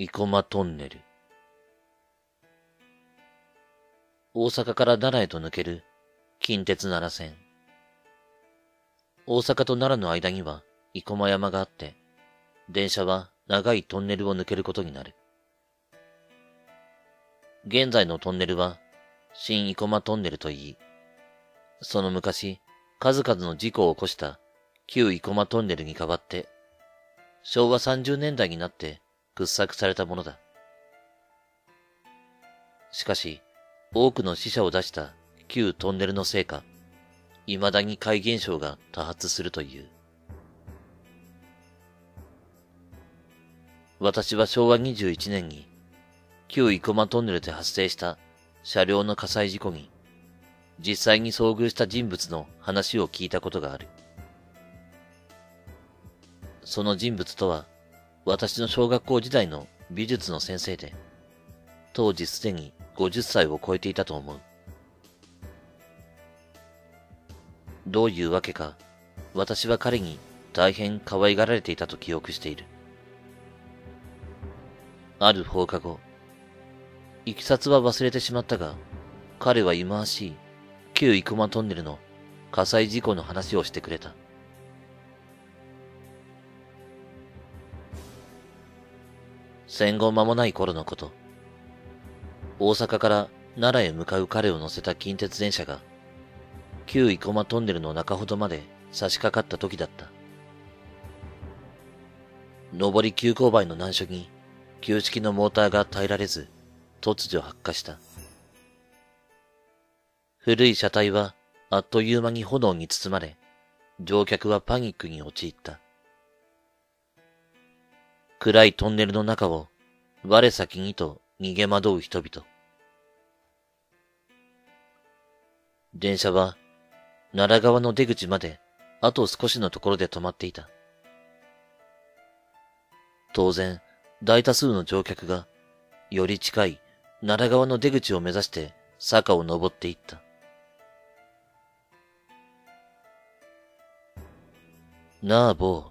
生駒トンネル。大阪から奈良へと抜ける近鉄奈良線。大阪と奈良の間には生駒山があって、電車は長いトンネルを抜けることになる。現在のトンネルは新生駒トンネルといい、その昔、数々の事故を起こした旧生駒トンネルに代わって、昭和30年代になって掘削されたものだ。しかし、多くの死者を出した旧トンネルのせいか、未だに怪現象が多発するという。私は昭和21年に、旧生駒トンネルで発生した車両の火災事故に、実際に遭遇した人物の話を聞いたことがある。その人物とは、私の小学校時代の美術の先生で、当時すでに50歳を超えていたと思う。どういうわけか、私は彼に大変可愛がられていたと記憶している。ある放課後、いきさつは忘れてしまったが、彼は忌まわしい旧生駒トンネルの火災事故の話をしてくれた。戦後間もない頃のこと。大阪から奈良へ向かう彼を乗せた近鉄電車が、旧生駒トンネルの中ほどまで差し掛かった時だった。上り急勾配の難所に、旧式のモーターが耐えられず、突如発火した。古い車体はあっという間に炎に包まれ、乗客はパニックに陥った。暗いトンネルの中を我先にと逃げ惑う人々。電車は奈良川の出口まであと少しのところで止まっていた。当然、大多数の乗客がより近い奈良川の出口を目指して坂を登っていった。なあ、坊。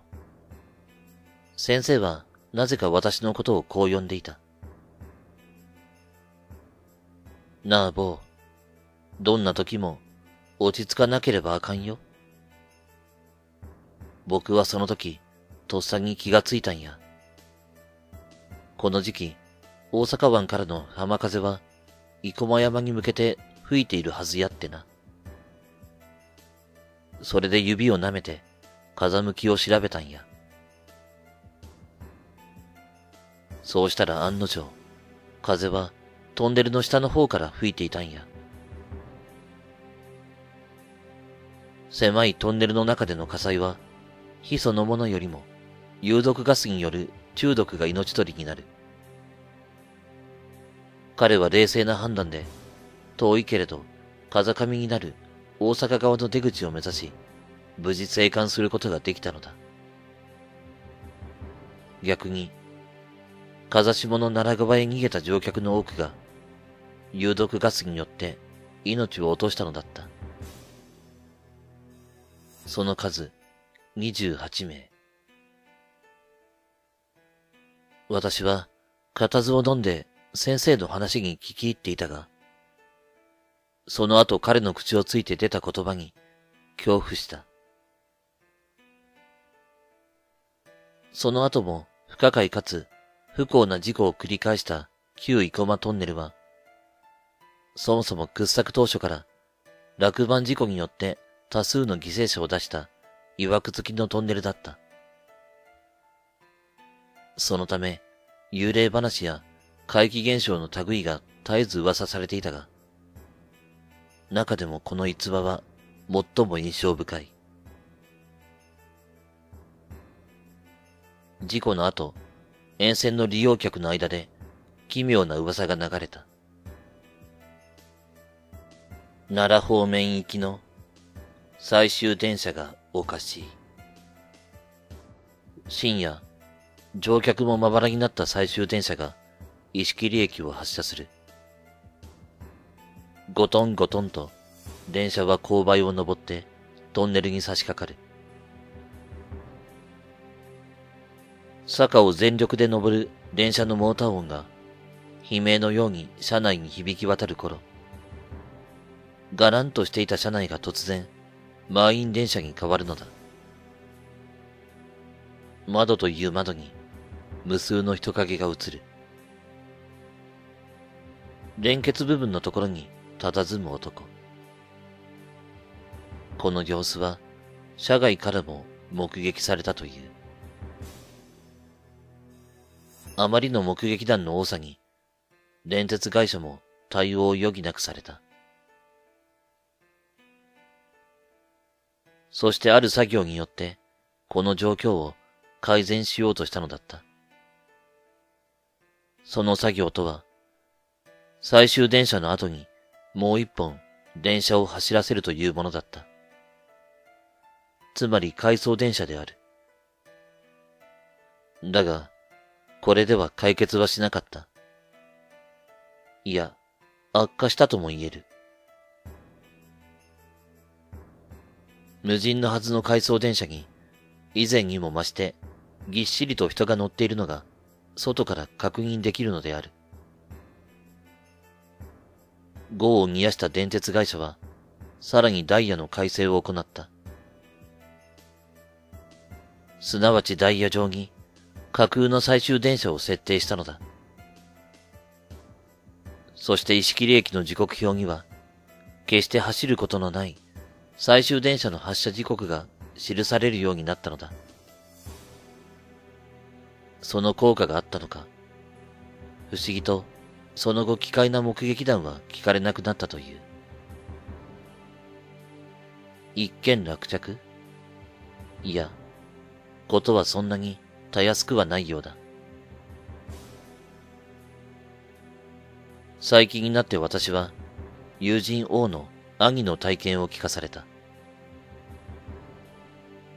先生はなぜか私のことをこう呼んでいた。なあ、坊。どんな時も落ち着かなければあかんよ。僕はその時、とっさに気がついたんや。この時期、大阪湾からの浜風は、生駒山に向けて吹いているはずやってな。それで指を舐めて、風向きを調べたんや。そうしたら案の定、風はトンネルの下の方から吹いていたんや。狭いトンネルの中での火災は、火そのものよりも有毒ガスによる中毒が命取りになる。彼は冷静な判断で、遠いけれど風上になる大阪側の出口を目指し、無事生還することができたのだ。逆に、風下の奈良川へ逃げた乗客の多くが、有毒ガスによって命を落としたのだった。その数、28名。私は、固唾を飲んで先生の話に聞き入っていたが、その後彼の口をついて出た言葉に恐怖した。その後も不可解かつ不幸な事故を繰り返した旧生駒トンネルは、そもそも掘削当初から落盤事故によって多数の犠牲者を出した曰く付きのトンネルだった。そのため、幽霊話や怪奇現象の類が絶えず噂されていたが、中でもこの逸話は最も印象深い。事故の後、沿線の利用客の間で奇妙な噂が流れた。奈良方面行きの最終電車がおかしい。深夜、乗客もまばらになった最終電車が石切駅を発車する。ゴトンゴトンと電車は勾配を登ってトンネルに差し掛かる。坂を全力で登る電車のモーター音が悲鳴のように車内に響き渡る頃、ガランとしていた車内が突然、満員電車に変わるのだ。窓という窓に無数の人影が映る。連結部分のところに佇む男。この様子は、社外からも目撃されたという。あまりの目撃談の多さに、連鉄会社も対応を余儀なくされた。そしてある作業によって、この状況を改善しようとしたのだった。その作業とは、最終電車の後にもう一本電車を走らせるというものだった。つまり回送電車である。だが、これでは解決はしなかった。いや、悪化したとも言える。無人のはずの回送電車に、以前にも増して、ぎっしりと人が乗っているのが、外から確認できるのである。業を煮やした電鉄会社は、さらにダイヤの改正を行った。すなわちダイヤ上に架空の最終電車を設定したのだ。そして石切駅の時刻表には、決して走ることのない最終電車の発車時刻が記されるようになったのだ。その効果があったのか、不思議とその後奇怪な目撃談は聞かれなくなったという。一件落着？いや、ことはそんなにたやすくはないようだ。最近になって私は、友人王の兄の体験を聞かされた。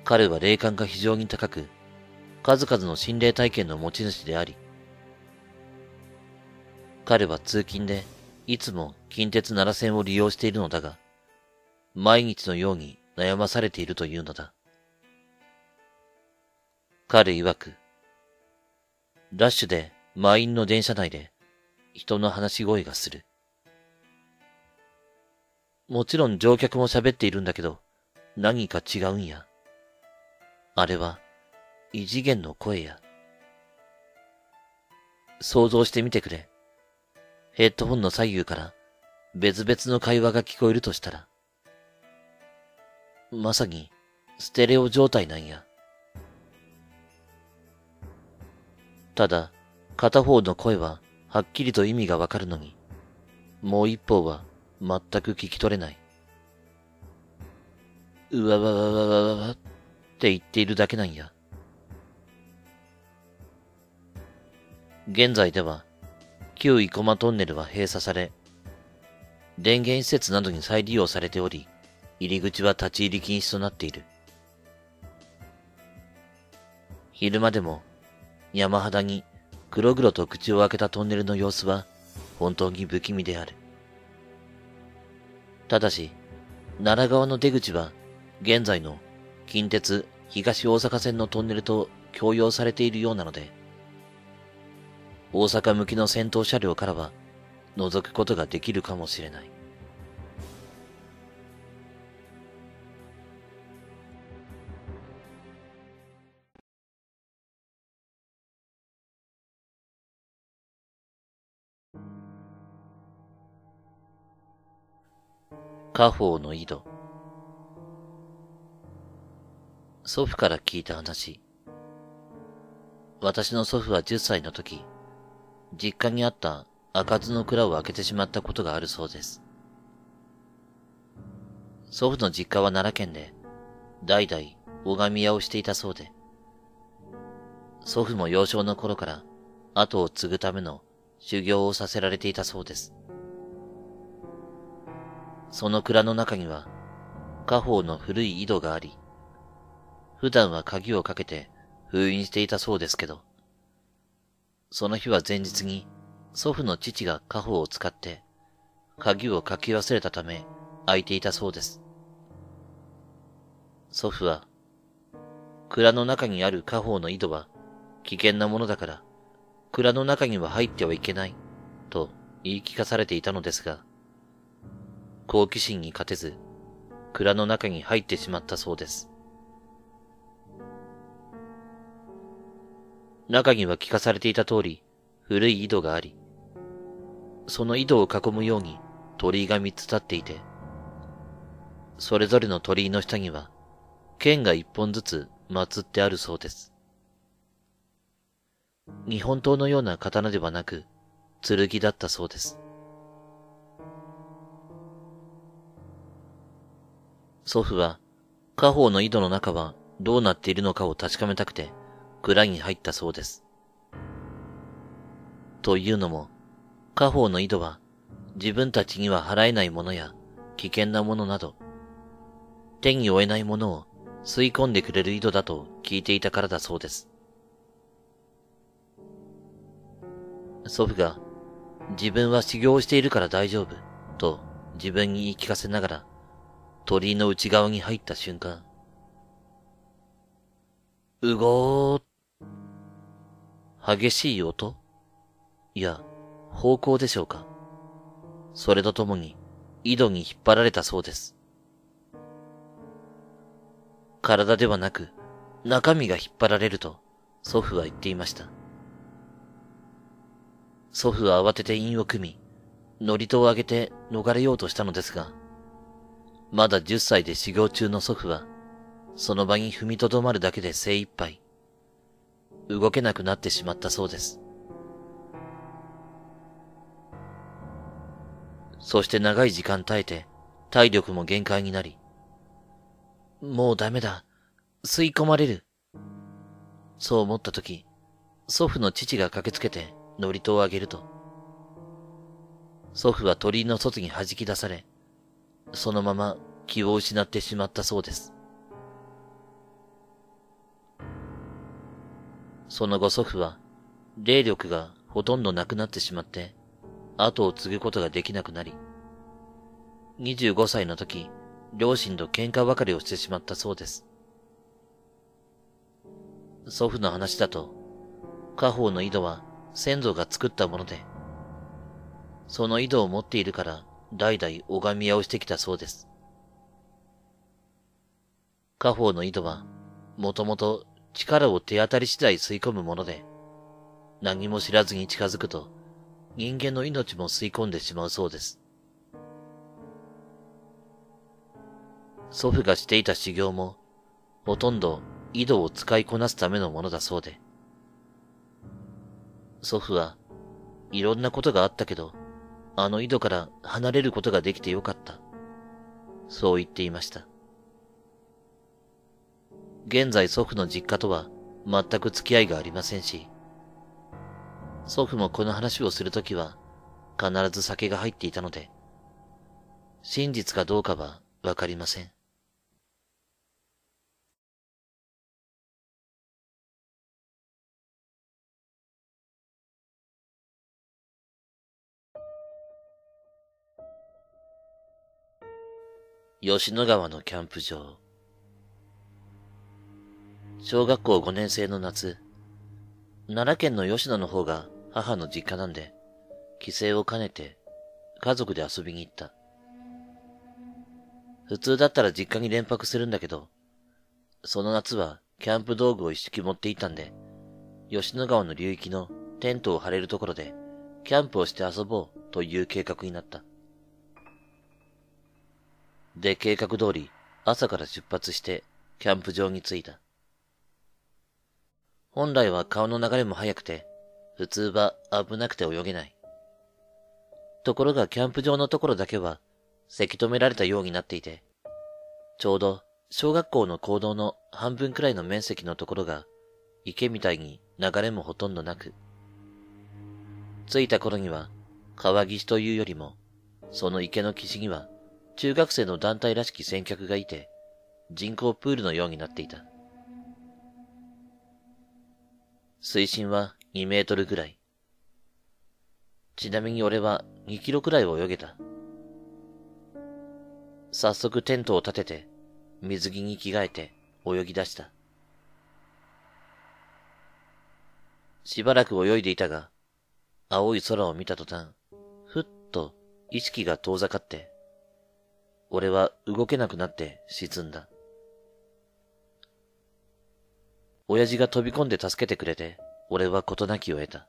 彼は霊感が非常に高く、数々の心霊体験の持ち主であり、彼は通勤でいつも近鉄奈良線を利用しているのだが、毎日のように悩まされているというのだ。彼曰く、ラッシュで満員の電車内で人の話し声がする。もちろん乗客も喋っているんだけど、何か違うんや。あれは異次元の声や。想像してみてくれ。ヘッドホンの左右から別々の会話が聞こえるとしたら、まさにステレオ状態なんや。ただ、片方の声ははっきりと意味がわかるのに、もう一方は全く聞き取れない。うわわわわわわわって言っているだけなんや。現在では、旧生駒トンネルは閉鎖され、電源施設などに再利用されており、入り口は立ち入り禁止となっている。昼間でも山肌に黒々と口を開けたトンネルの様子は本当に不気味である。ただし、奈良川の出口は現在の近鉄東大阪線のトンネルと共用されているようなので、大阪向きの先頭車両からは覗くことができるかもしれない。家宝の井戸祖父から聞いた話私の祖父は10歳の時実家にあった開かずの蔵を開けてしまったことがあるそうです。祖父の実家は奈良県で、代々拝み屋をしていたそうで、祖父も幼少の頃から後を継ぐための修行をさせられていたそうです。その蔵の中には、家宝の古い井戸があり、普段は鍵をかけて封印していたそうですけど、その日は前日に祖父の父が家宝を使って鍵をかき忘れたため開いていたそうです。祖父は、蔵の中にある家宝の井戸は危険なものだから蔵の中には入ってはいけない、と言い聞かされていたのですが、好奇心に勝てず、蔵の中に入ってしまったそうです。中には聞かされていた通り、古い井戸があり、その井戸を囲むように鳥居が三つ立っていて、それぞれの鳥居の下には、剣が一本ずつ祀ってあるそうです。日本刀のような刀ではなく、剣だったそうです。祖父は、家宝の井戸の中はどうなっているのかを確かめたくて、蔵に入ったそうです。というのも、家宝の井戸は、自分たちには払えないものや、危険なものなど、手に負えないものを吸い込んでくれる井戸だと聞いていたからだそうです。祖父が、自分は修行しているから大丈夫、と自分に言い聞かせながら、鳥居の内側に入った瞬間、うごー、激しい音？いや、方向でしょうか。それとともに、井戸に引っ張られたそうです。体ではなく、中身が引っ張られると、祖父は言っていました。祖父は慌てて韻を組み、祝詞を上げて逃れようとしたのですが、まだ10歳で修行中の祖父は、その場に踏みとどまるだけで精一杯、動けなくなってしまったそうです。そして長い時間耐えて、体力も限界になり、もうダメだ。吸い込まれる。そう思った時、祖父の父が駆けつけて、祝詞をあげると、祖父は鳥居の外に弾き出され、そのまま気を失ってしまったそうです。その後祖父は、霊力がほとんどなくなってしまって、後を継ぐことができなくなり、25歳の時、両親と喧嘩別れをしてしまったそうです。祖父の話だと、家宝の井戸は先祖が作ったもので、その井戸を持っているから代々拝み屋をしてきたそうです。家宝の井戸は、もともと力を手当たり次第吸い込むもので、何も知らずに近づくと、人間の命も吸い込んでしまうそうです。祖父がしていた修行も、ほとんど井戸を使いこなすためのものだそうで。祖父は、いろんなことがあったけど、あの井戸から離れることができてよかった。そう言っていました。現在祖父の実家とは全く付き合いがありませんし、祖父もこの話をするときは必ず酒が入っていたので、真実かどうかはわかりません。吉野川のキャンプ場。小学校5年生の夏、奈良県の吉野の方が母の実家なんで、帰省を兼ねて家族で遊びに行った。普通だったら実家に連泊するんだけど、その夏はキャンプ道具を一式持っていたんで、吉野川の流域のテントを張れるところで、キャンプをして遊ぼうという計画になった。で、計画通り、朝から出発して、キャンプ場に着いた。本来は川の流れも速くて、普通は危なくて泳げない。ところがキャンプ場のところだけは、せき止められたようになっていて、ちょうど小学校の行動の半分くらいの面積のところが、池みたいに流れもほとんどなく、着いた頃には、川岸というよりも、その池の岸には、中学生の団体らしき先客がいて、人工プールのようになっていた。水深は2メートルぐらい。ちなみに俺は2キロくらい泳げた。早速テントを立てて、水着に着替えて泳ぎ出した。しばらく泳いでいたが、青い空を見た途端、ふっと意識が遠ざかって、俺は動けなくなって沈んだ。親父が飛び込んで助けてくれて、俺は事なきを得た。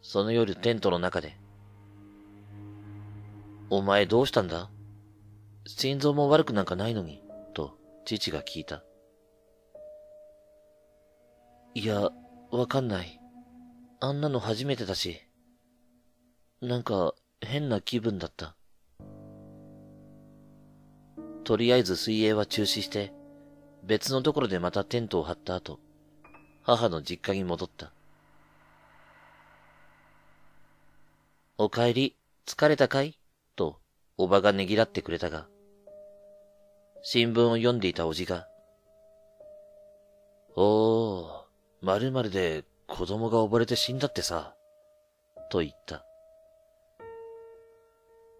その夜テントの中で、お前どうしたんだ？心臓も悪くなんかないのに、と父が聞いた。いや、わかんない。あんなの初めてだし。なんか変な気分だった。とりあえず水泳は中止して、別のところでまたテントを張った後、母の実家に戻った。お帰り、疲れたかい？と、おばがねぎらってくれたが、新聞を読んでいたおじが、おー、〇〇で子供が溺れて死んだってさ、と言った。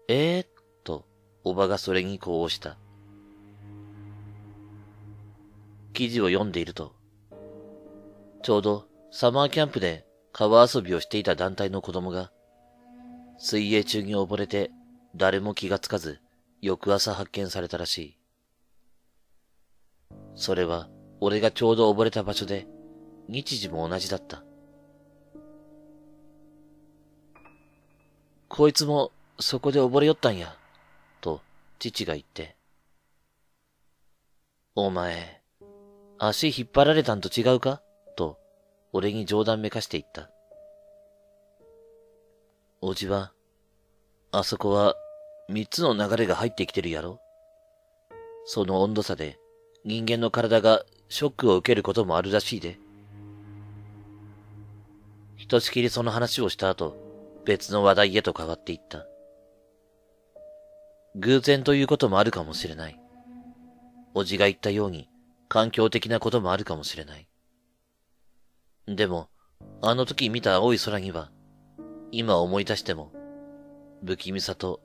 えー、と、おばがそれにこうした。記事を読んでいると、ちょうどサマーキャンプで川遊びをしていた団体の子供が、水泳中に溺れて誰も気がつかず、翌朝発見されたらしい。それは、俺がちょうど溺れた場所で、日時も同じだった。こいつも、そこで溺れよったんや、と、父が言って。お前、足引っ張られたんと違うか？と、俺に冗談めかして言った。おじは、あそこは三つの流れが入ってきてるやろ？その温度差で人間の体がショックを受けることもあるらしいで。ひとしきりその話をした後、別の話題へと変わっていった。偶然ということもあるかもしれない。おじが言ったように、環境的なこともあるかもしれない。でも、あの時見た青い空には、今思い出しても、不気味さと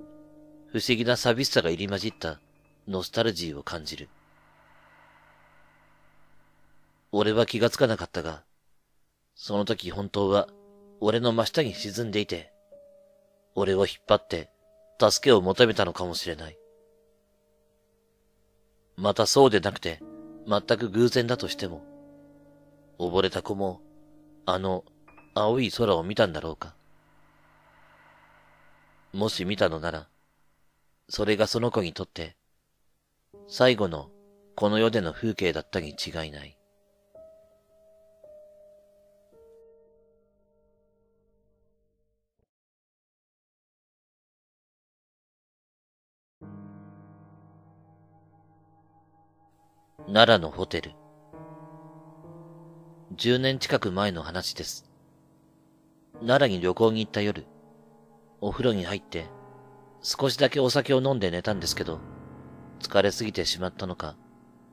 不思議な寂しさが入り混じったノスタルジーを感じる。俺は気がつかなかったが、その時本当は俺の真下に沈んでいて、俺を引っ張って助けを求めたのかもしれない。またそうでなくて全く偶然だとしても、溺れた子もあの青い空を見たんだろうか。もし見たのなら、それがその子にとって、最後のこの世での風景だったに違いない。奈良のホテル。10年近く前の話です。奈良に旅行に行った夜、お風呂に入って、少しだけお酒を飲んで寝たんですけど、疲れすぎてしまったのか、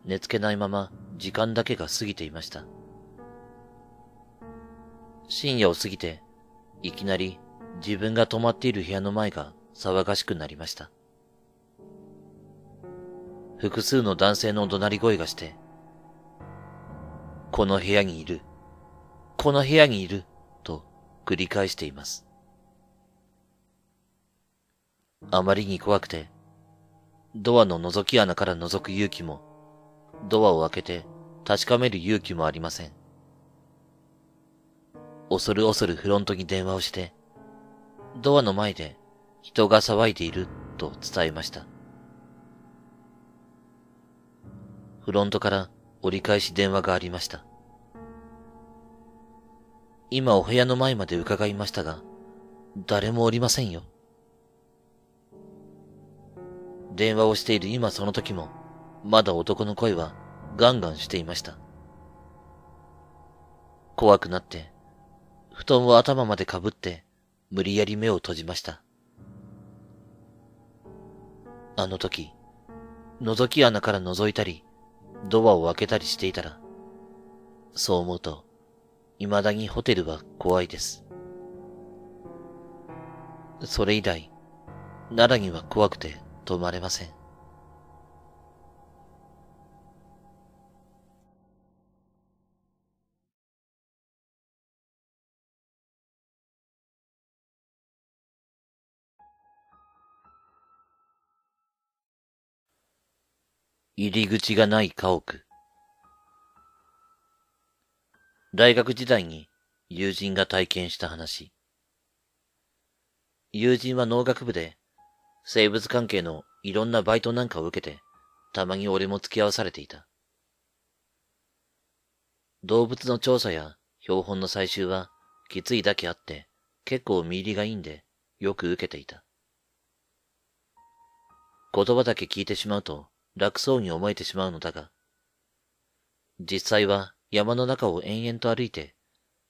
寝つけないまま時間だけが過ぎていました。深夜を過ぎて、いきなり自分が泊まっている部屋の前が騒がしくなりました。複数の男性の怒鳴り声がして、この部屋にいる、この部屋にいる、と繰り返しています。あまりに怖くて、ドアの覗き穴から覗く勇気も、ドアを開けて確かめる勇気もありません。恐る恐るフロントに電話をして、ドアの前で人が騒いでいると伝えました。フロントから折り返し電話がありました。今お部屋の前まで伺いましたが、誰もおりませんよ。電話をしている今その時も、まだ男の声はガンガンしていました。怖くなって、布団を頭までかぶって、無理やり目を閉じました。あの時、覗き穴から覗いたり、ドアを開けたりしていたら、そう思うと、未だにホテルは怖いです。それ以来、奈良には怖くて泊まれません。入り口がない家屋。大学時代に友人が体験した話。友人は農学部で生物関係のいろんなバイトなんかを受けて、たまに俺も付き合わされていた。動物の調査や標本の採集はきついだけあって結構見入りがいいんでよく受けていた。言葉だけ聞いてしまうと楽そうに思えてしまうのだが、実際は山の中を延々と歩いて、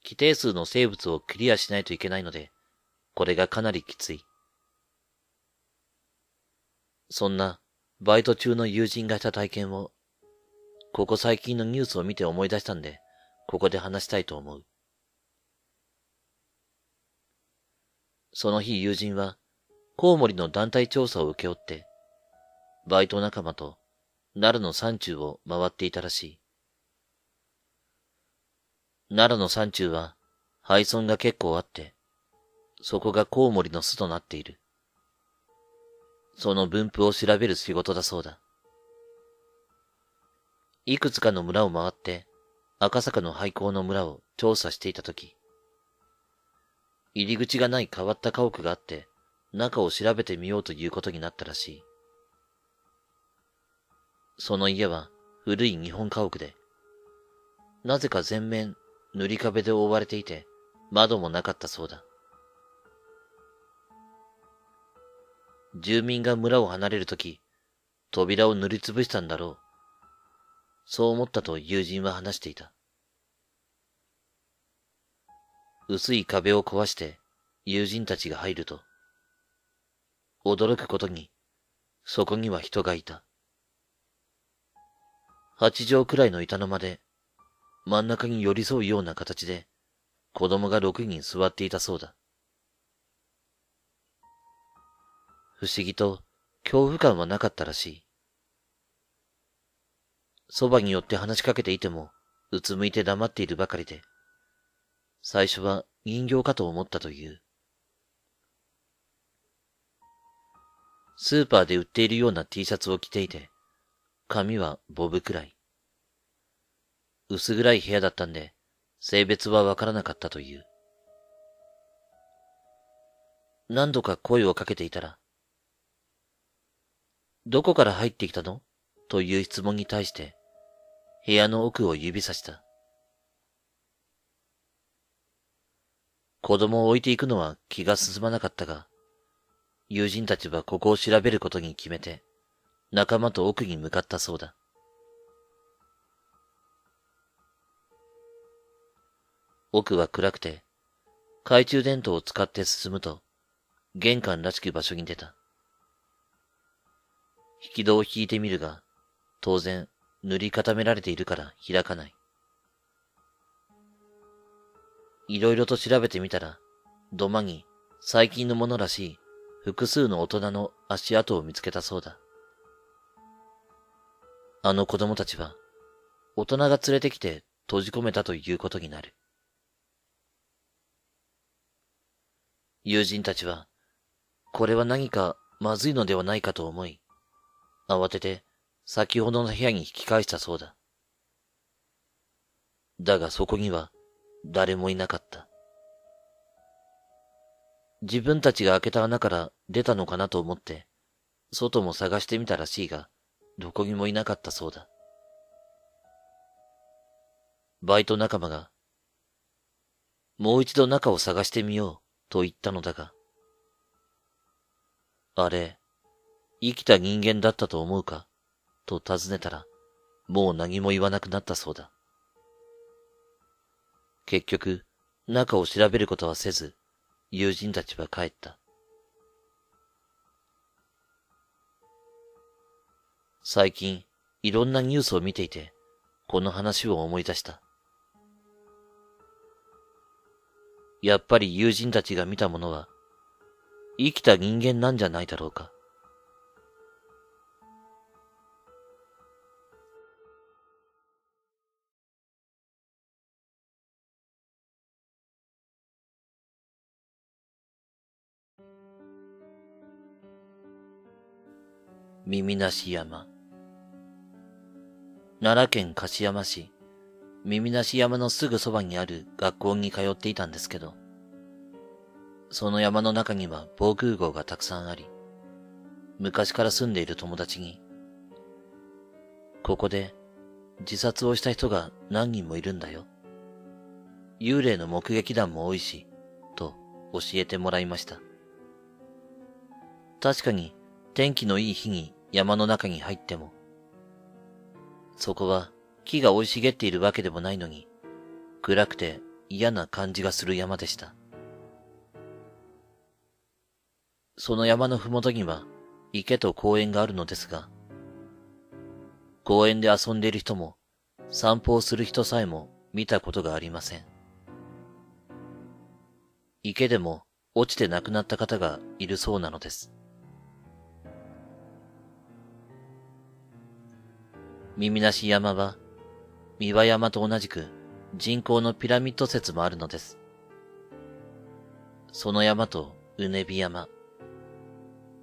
規定数の生物をクリアしないといけないので、これがかなりきつい。そんな、バイト中の友人がした体験を、ここ最近のニュースを見て思い出したんで、ここで話したいと思う。その日友人は、コウモリの団体調査を請け負って、バイト仲間と奈良の山中を回っていたらしい。奈良の山中は廃村が結構あって、そこがコウモリの巣となっている。その分布を調べる仕事だそうだ。いくつかの村を回って赤坂の廃校の村を調査していたとき、入り口がない変わった家屋があって中を調べてみようということになったらしい。その家は古い日本家屋で、なぜか全面塗り壁で覆われていて、窓もなかったそうだ。住民が村を離れるとき、扉を塗りつぶしたんだろう。そう思ったと友人は話していた。薄い壁を壊して友人たちが入ると、驚くことに、そこには人がいた。八畳くらいの板の間で、真ん中に寄り添うような形で、子供が六人座っていたそうだ。不思議と恐怖感はなかったらしい。そばに寄って話しかけていても、うつむいて黙っているばかりで、最初は人形かと思ったという。スーパーで売っているような T シャツを着ていて、髪はボブくらい。薄暗い部屋だったんで、性別はわからなかったという。何度か声をかけていたら、どこから入ってきたの？という質問に対して、部屋の奥を指さした。子供を置いていくのは気が進まなかったが、友人たちはここを調べることに決めて、仲間と奥に向かったそうだ。奥は暗くて、懐中電灯を使って進むと、玄関らしき場所に出た。引き戸を引いてみるが、当然塗り固められているから開かない。いろいろと調べてみたら、土間に最近のものらしい複数の大人の足跡を見つけたそうだ。あの子供たちは、大人が連れてきて閉じ込めたということになる。友人たちは、これは何かまずいのではないかと思い、慌てて先ほどの部屋に引き返したそうだ。だがそこには誰もいなかった。自分たちが開けた穴から出たのかなと思って、外も探してみたらしいが、どこにもいなかったそうだ。バイト仲間が、もう一度中を探してみようと言ったのだが、あれ、生きた人間だったと思うか？と尋ねたら、もう何も言わなくなったそうだ。結局、中を調べることはせず、友人たちは帰った。最近、いろんなニュースを見ていて、この話を思い出した。やっぱり友人たちが見たものは、生きた人間なんじゃないだろうか。耳なし山奈良県樫山市、耳なし山のすぐそばにある学校に通っていたんですけど、その山の中には防空壕がたくさんあり、昔から住んでいる友達に、ここで自殺をした人が何人もいるんだよ。幽霊の目撃談も多いし、と教えてもらいました。確かに天気のいい日に山の中に入っても、そこは木が生い茂っているわけでもないのに、暗くて嫌な感じがする山でした。その山のふもとには池と公園があるのですが、公園で遊んでいる人も散歩をする人さえも見たことがありません。池でも落ちて亡くなった方がいるそうなのです。耳なし山は、三輪山と同じく人工のピラミッド説もあるのです。その山とうねび山、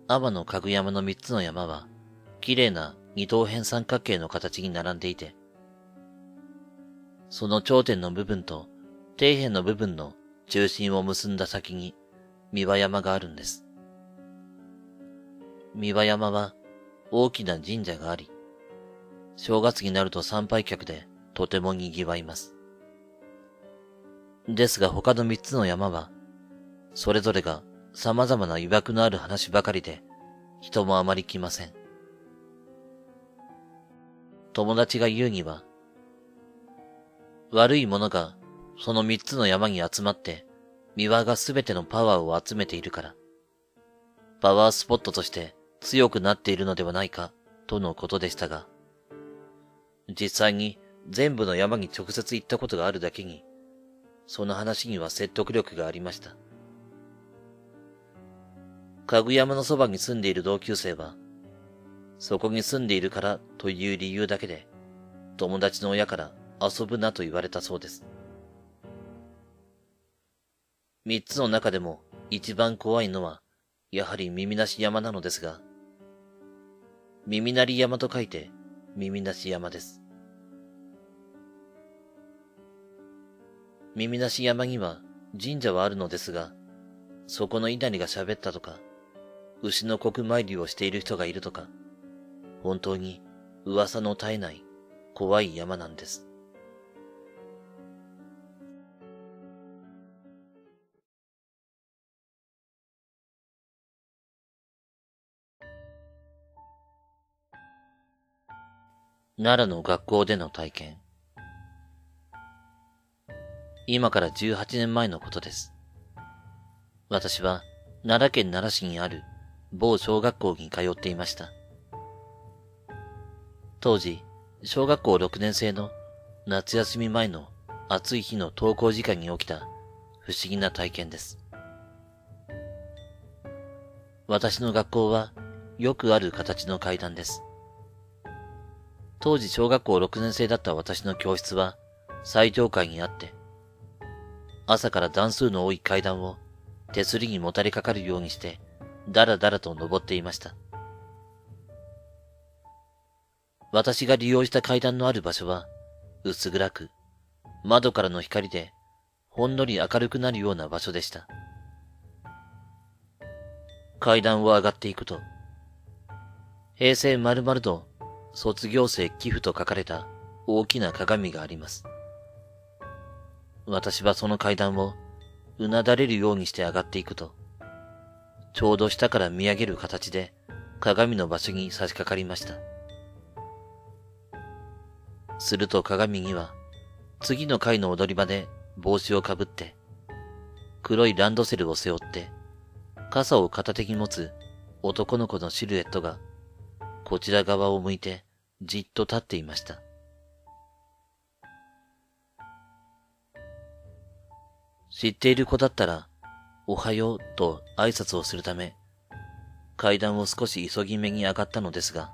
天の家具山の三つの山は、綺麗な二等辺三角形の形に並んでいて、その頂点の部分と底辺の部分の中心を結んだ先に三輪山があるんです。三輪山は大きな神社があり、正月になると参拝客でとても賑わいます。ですが他の三つの山は、それぞれが様々な曰くのある話ばかりで、人もあまり来ません。友達が言うには、悪いものがその三つの山に集まって、三輪がすべてのパワーを集めているから、パワースポットとして強くなっているのではないか、とのことでしたが、実際に全部の山に直接行ったことがあるだけに、その話には説得力がありました。かぐ山のそばに住んでいる同級生は、そこに住んでいるからという理由だけで、友達の親から遊ぶなと言われたそうです。三つの中でも一番怖いのは、やはり耳なし山なのですが、耳なり山と書いて耳なし山です。耳なし山には神社はあるのですが、そこの稲荷が喋ったとか、牛の国参りをしている人がいるとか、本当に噂の絶えない怖い山なんです。奈良の学校での体験。今から18年前のことです。私は奈良県奈良市にある某小学校に通っていました。当時、小学校6年生の夏休み前の暑い日の登校時間に起きた不思議な体験です。私の学校はよくある形の階段です。当時小学校6年生だった私の教室は最上階にあって、朝から段数の多い階段を手すりにもたれかかるようにしてだらだらと登っていました。私が利用した階段のある場所は、薄暗く、窓からの光で、ほんのり明るくなるような場所でした。階段を上がっていくと、平成〇〇と卒業生寄付と書かれた大きな鏡があります。私はその階段をうなだれるようにして上がっていくと、ちょうど下から見上げる形で鏡の場所に差し掛かりました。すると鏡には、次の回の踊り場で帽子をかぶって、黒いランドセルを背負って、傘を片手に持つ男の子のシルエットが、こちら側を向いてじっと立っていました。知っている子だったら、おはようと挨拶をするため、階段を少し急ぎ目に上がったのですが、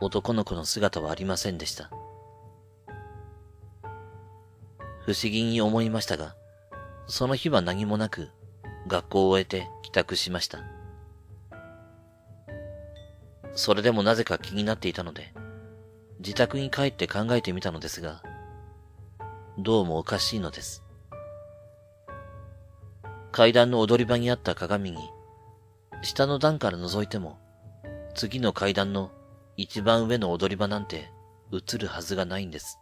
男の子の姿はありませんでした。不思議に思いましたが、その日は何もなく、学校を終えて帰宅しました。それでもなぜか気になっていたので、自宅に帰って考えてみたのですが、どうもおかしいのです。階段の踊り場にあった鏡に、下の段から覗いても、次の階段の一番上の踊り場なんて映るはずがないんです。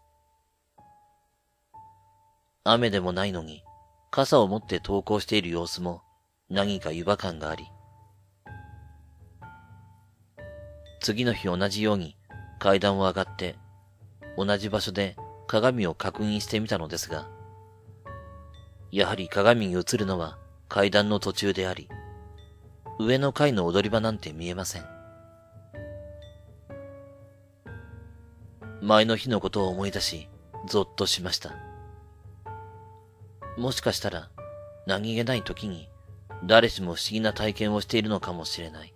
雨でもないのに、傘を持って登校している様子も何か違和感があり、次の日同じように階段を上がって、同じ場所で鏡を確認してみたのですが、やはり鏡に映るのは階段の途中であり、上の階の踊り場なんて見えません。前の日のことを思い出し、ぞっとしました。もしかしたら、何気ない時に、誰しも不思議な体験をしているのかもしれない。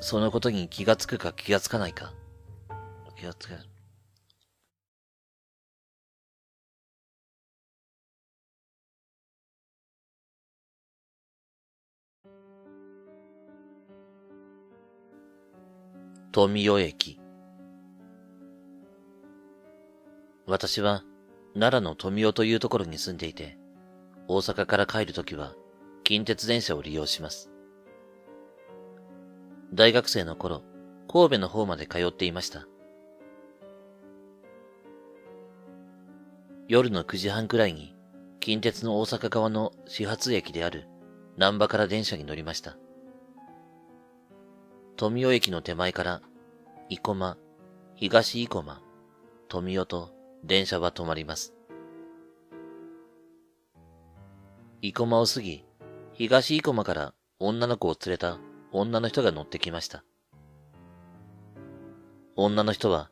そのことに気がつくか気がつかないか。気がつく。富代駅。私は奈良の富代というところに住んでいて、大阪から帰るときは近鉄電車を利用します。大学生の頃、神戸の方まで通っていました。夜の9時半くらいに、近鉄の大阪側の始発駅である南波から電車に乗りました。富代駅の手前から、生駒、東生駒、富代と電車は止まります。生駒を過ぎ、東生駒から女の子を連れた女の人が乗ってきました。女の人は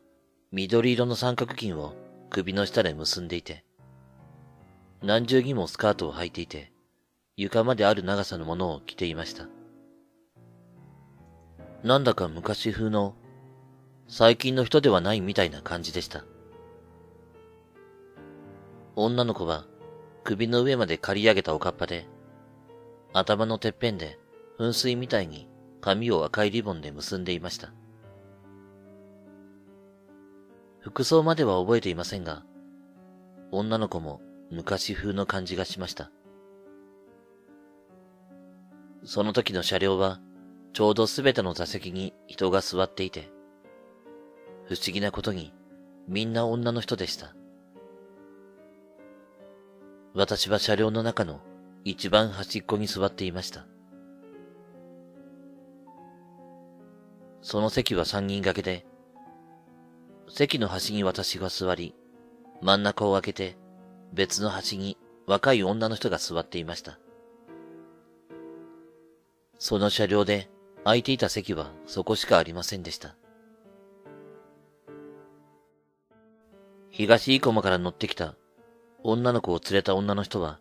緑色の三角巾を首の下で結んでいて、何重にもスカートを履いていて、床まである長さのものを着ていました。なんだか昔風の、最近の人ではないみたいな感じでした。女の子は首の上まで刈り上げたおかっぱで、頭のてっぺんで噴水みたいに髪を赤いリボンで結んでいました。服装までは覚えていませんが、女の子も昔風の感じがしました。その時の車両は、ちょうどすべての座席に人が座っていて、不思議なことに、みんな女の人でした。私は車両の中の一番端っこに座っていました。その席は三人掛けで、席の端に私が座り、真ん中を開けて、別の端に若い女の人が座っていました。その車両で空いていた席はそこしかありませんでした。東生駒から乗ってきた女の子を連れた女の人は、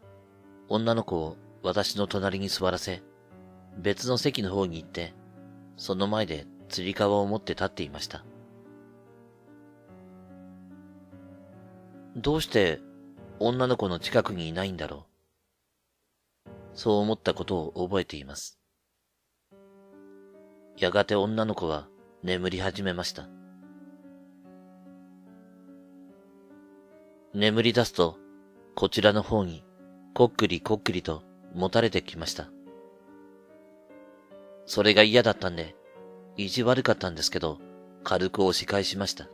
女の子を私の隣に座らせ、別の席の方に行って、その前で釣り革を持って立っていました。どうして女の子の近くにいないんだろう。そう思ったことを覚えています。やがて女の子は眠り始めました。眠り出すと、こちらの方に、こっくりこっくりと持たれてきました。それが嫌だったんで、意地悪かったんですけど、軽く押し返しました。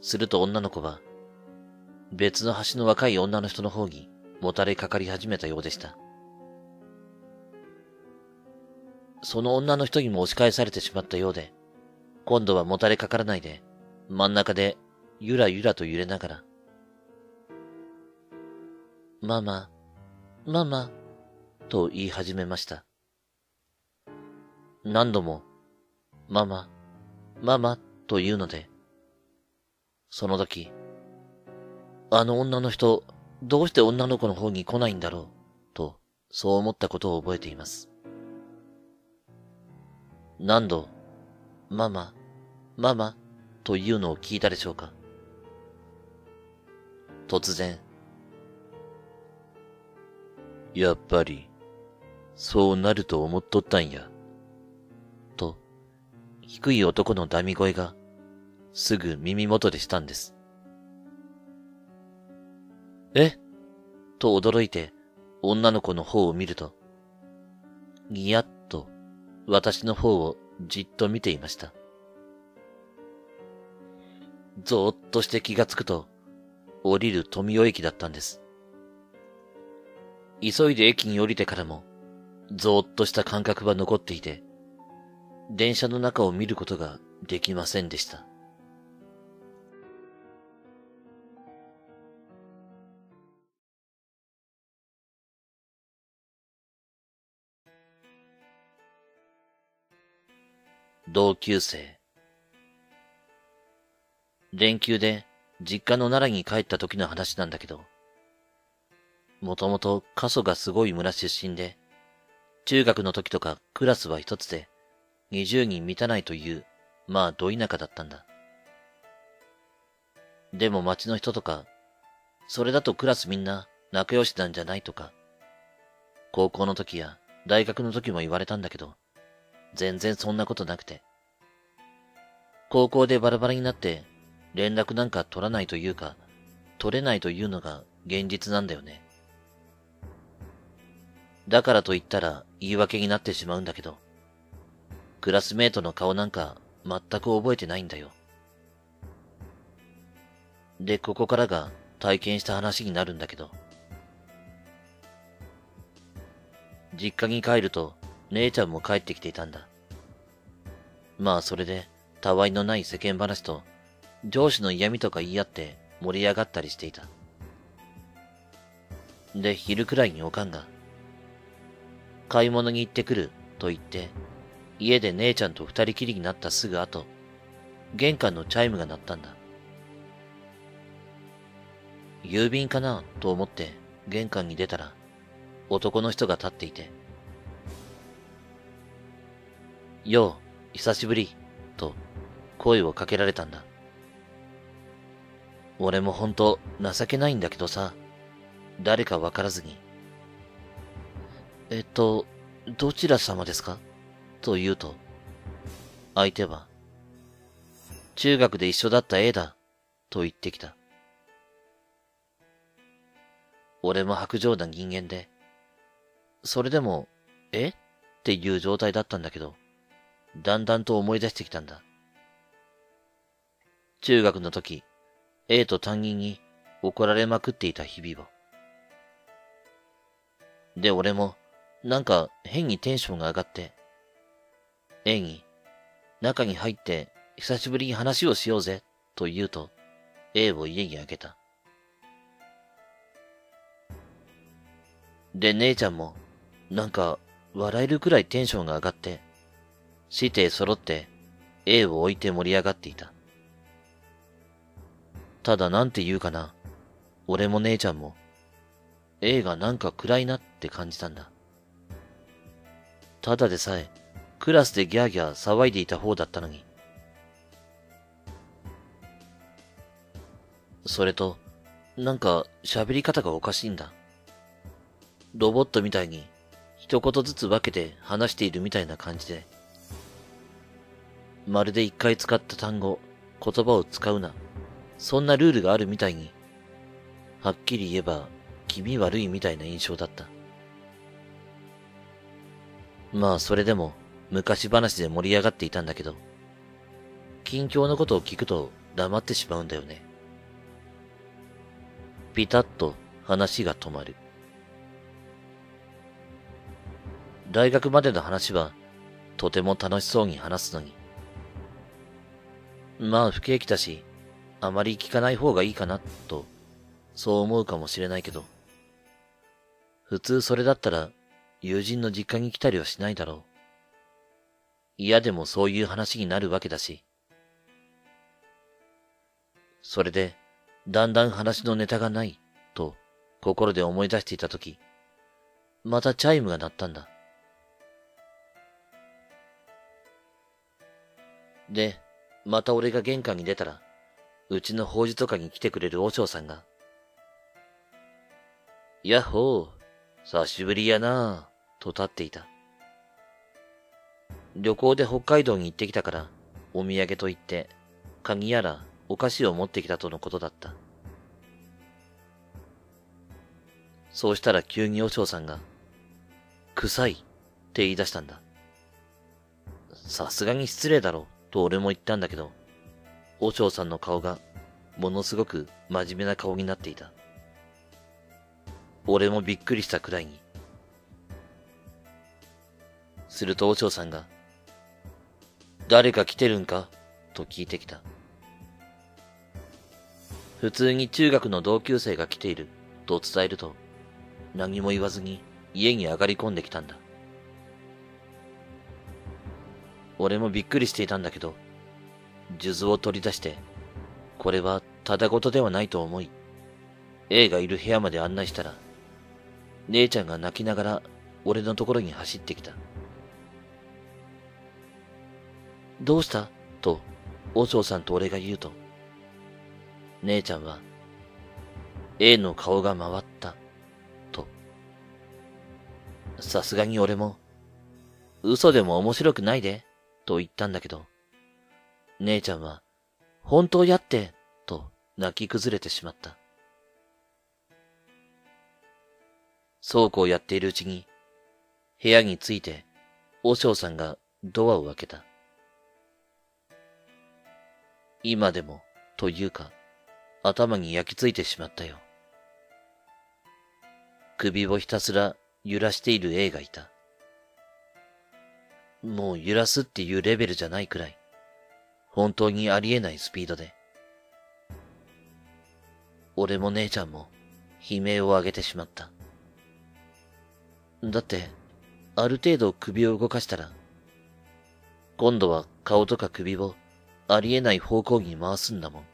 すると女の子は、別の橋の若い女の人の方にもたれかかり始めたようでした。その女の人にも押し返されてしまったようで、今度はもたれかからないで、真ん中でゆらゆらと揺れながら、ママ、ママ、と言い始めました。何度も、ママ、ママと言うので、その時、あの女の人、どうして女の子の方に来ないんだろう、と、そう思ったことを覚えています。何度、ママ、ママ、というのを聞いたでしょうか？突然、やっぱり、そうなると思っとったんや。と低い男のダミ声が、すぐ耳元でしたんです。え？と驚いて、女の子の方を見ると、ギヤッと、私の方をじっと見ていました。ぞーっとして気がつくと、降りる富尾駅だったんです。急いで駅に降りてからも、ぞーっとした感覚は残っていて、電車の中を見ることができませんでした。同級生。連休で実家の奈良に帰った時の話なんだけど、もともと過疎がすごい村出身で、中学の時とかクラスは一つで、20人満たないという、まあど田舎だったんだ。でも町の人とか、それだとクラスみんな仲良しなんじゃないとか、高校の時や大学の時も言われたんだけど、全然そんなことなくて。高校でバラバラになって連絡なんか取らないというか、取れないというのが現実なんだよね。だからと言ったら言い訳になってしまうんだけど、クラスメートの顔なんか全く覚えてないんだよ。で、ここからが体験した話になるんだけど、実家に帰ると姉ちゃんも帰ってきていたんだ。まあそれで、たわいのない世間話と、上司の嫌味とか言い合って盛り上がったりしていた。で、昼くらいにおかんが、買い物に行ってくると言って、家で姉ちゃんと二人きりになったすぐ後、玄関のチャイムが鳴ったんだ。郵便かなと思って玄関に出たら、男の人が立っていて、よう、久しぶり、と声をかけられたんだ。俺もほんと情けないんだけどさ、誰かわからずに。えっと、どちら様ですか？と言うと、相手は、中学で一緒だった A だ、と言ってきた。俺も白状な人間で、それでも、え？っていう状態だったんだけど、だんだんと思い出してきたんだ。中学の時、A と担任に怒られまくっていた日々を。で、俺も、なんか変にテンションが上がって、A に、中に入って久しぶりに話をしようぜ、と言うと、A を家にあげた。で、姉ちゃんも、なんか、笑えるくらいテンションが上がって、して揃って A を置いて盛り上がっていた。ただなんて言うかな。俺も姉ちゃんも、A がなんか暗いなって感じたんだ。ただでさえ、クラスでギャーギャー騒いでいた方だったのに。それと、なんか喋り方がおかしいんだ。ロボットみたいに一言ずつ分けて話しているみたいな感じで。まるで一回使った単語、言葉を使うな。そんなルールがあるみたいに。はっきり言えば、気味悪いみたいな印象だった。まあ、それでも、昔話で盛り上がっていたんだけど、近況のことを聞くと黙ってしまうんだよね。ピタッと話が止まる。大学までの話はとても楽しそうに話すのに。まあ不景気だし、あまり聞かない方がいいかな、と、そう思うかもしれないけど、普通それだったら友人の実家に来たりはしないだろう。嫌でもそういう話になるわけだし。それで、だんだん話のネタがない、と心で思い出していたとき、またチャイムが鳴ったんだ。で、また俺が玄関に出たら、うちの法事とかに来てくれる和尚さんが、やっほー、久しぶりやなぁ、と立っていた。旅行で北海道に行ってきたから、お土産と言って、鍵やらお菓子を持ってきたとのことだった。そうしたら急に和尚さんが、臭いって言い出したんだ。さすがに失礼だろうと俺も言ったんだけど、和尚さんの顔がものすごく真面目な顔になっていた。俺もびっくりしたくらいに。すると和尚さんが、誰か来てるんか？と聞いてきた。普通に中学の同級生が来ていると伝えると、何も言わずに家に上がり込んできたんだ。俺もびっくりしていたんだけど、数珠を取り出して、これはただごとではないと思い、A がいる部屋まで案内したら、姉ちゃんが泣きながら俺のところに走ってきた。どうした？と、和尚さんと俺が言うと、姉ちゃんは、A の顔が回った、と。さすがに俺も、嘘でも面白くないで、と言ったんだけど、姉ちゃんは、本当やって、と泣き崩れてしまった。倉庫をやっているうちに、部屋に着いて、和尚さんがドアを開けた。今でも、というか、頭に焼き付いてしまったよ。首をひたすら揺らしている A がいた。もう揺らすっていうレベルじゃないくらい、本当にありえないスピードで。俺も姉ちゃんも悲鳴を上げてしまった。だって、ある程度首を動かしたら、今度は顔とか首をありえない方向に回すんだもん。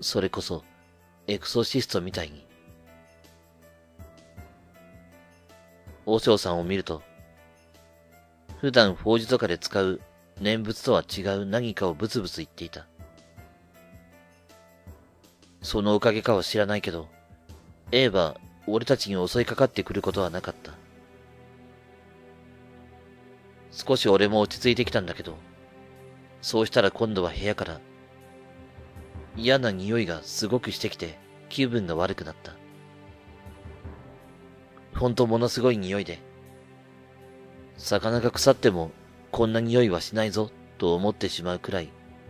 それこそ、エクソシストみたいに。王将さんを見ると、普段法事とかで使う念仏とは違う何かをブツブツ言っていた。そのおかげかは知らないけど、A は俺たちに襲いかかってくることはなかった。少し俺も落ち着いてきたんだけど、そうしたら今度は部屋から嫌な匂いがすごくしてきて気分が悪くなった。ほんとものすごい匂いで、魚が腐ってもこんな匂いはしないぞと思ってしまうくらい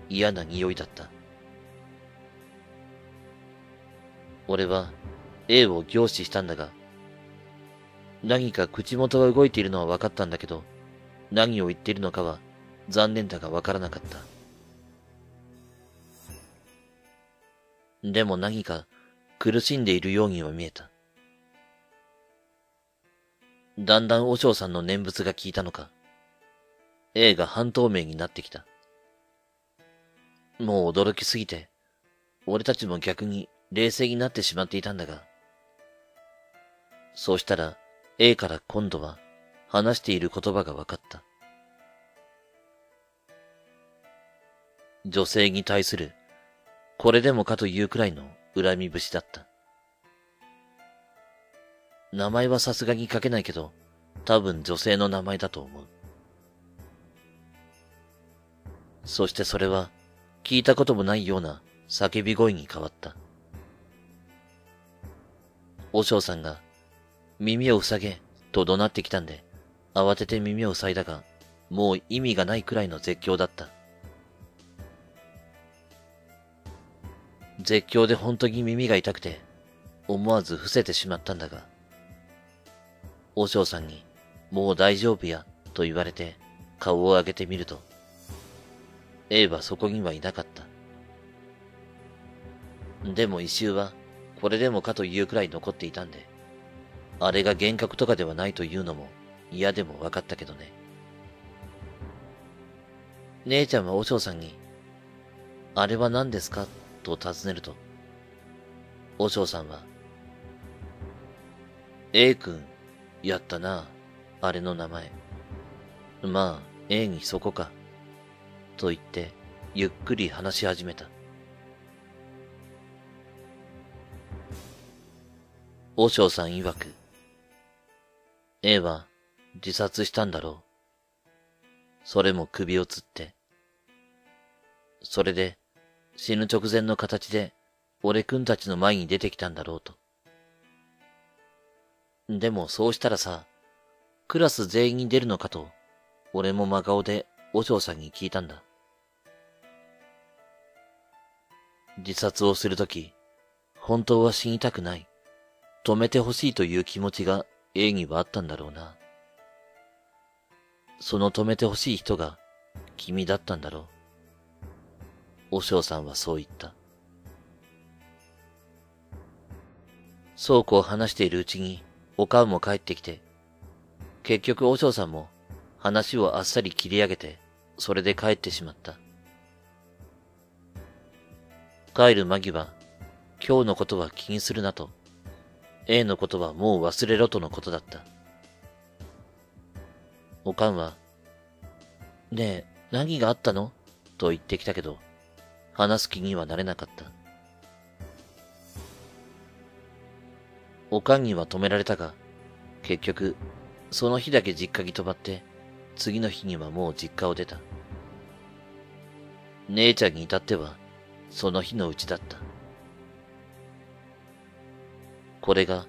嫌な匂いだった。俺は A を凝視したんだが、何か口元が動いているのは分かったんだけど、何を言っているのかは残念だが分からなかった。でも何か苦しんでいるようには見えた。だんだん和尚さんの念仏が効いたのか、A が半透明になってきた。もう驚きすぎて、俺たちも逆に冷静になってしまっていたんだが、そうしたら A から今度は話している言葉が分かった。女性に対する、これでもかというくらいの恨み節だった。名前はさすがに書けないけど、多分女性の名前だと思う。そしてそれは、聞いたこともないような叫び声に変わった。和尚さんが、耳を塞げ、と怒鳴ってきたんで、慌てて耳を塞いだが、もう意味がないくらいの絶叫だった。絶叫で本当に耳が痛くて、思わず伏せてしまったんだが、和尚さんに、もう大丈夫や、と言われて、顔を上げてみると、A はそこにはいなかった。でも異臭は、これでもかというくらい残っていたんで、あれが幻覚とかではないというのも嫌でも分かったけどね。姉ちゃんは和尚さんに、あれは何ですか？と尋ねると、和尚さんは、A 君、やったな、あれの名前。まあ、A にそこか。と言って、ゆっくり話し始めた。和尚さん曰く、A は自殺したんだろう。それも首をつって、それで、死ぬ直前の形で、俺くんたちの前に出てきたんだろうと。でもそうしたらさ、クラス全員に出るのかと、俺も真顔でお嬢さんに聞いたんだ。自殺をするとき、本当は死にたくない。止めてほしいという気持ちが A にはあったんだろうな。その止めてほしい人が君だったんだろう。お嬢さんはそう言った。そうこう話しているうちに、おかんも帰ってきて、結局お嬢さんも話をあっさり切り上げて、それで帰ってしまった。帰る間際、今日のことは気にするなと、A のことはもう忘れろとのことだった。おかんは、ねえ、何があったの？と言ってきたけど、話す気にはなれなかった。おかんには止められたが、結局、その日だけ実家に泊まって、次の日にはもう実家を出た。姉ちゃんに至っては、その日のうちだった。これが、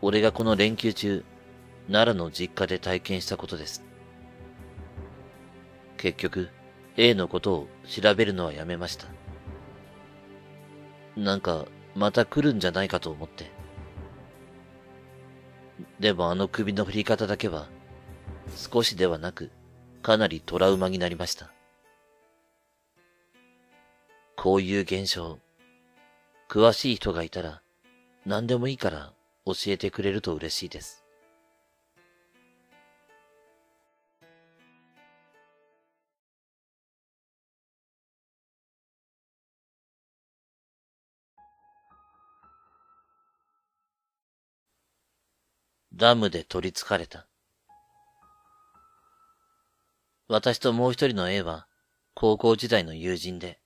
俺がこの連休中、奈良の実家で体験したことです。結局、A のことを調べるのはやめました。なんか、また来るんじゃないかと思って。でもあの首の振り方だけは、少しではなく、かなりトラウマになりました。こういう現象、詳しい人がいたら、何でもいいから教えてくれると嬉しいです。ダムで取り憑かれた。私ともう一人の A は高校時代の友人で、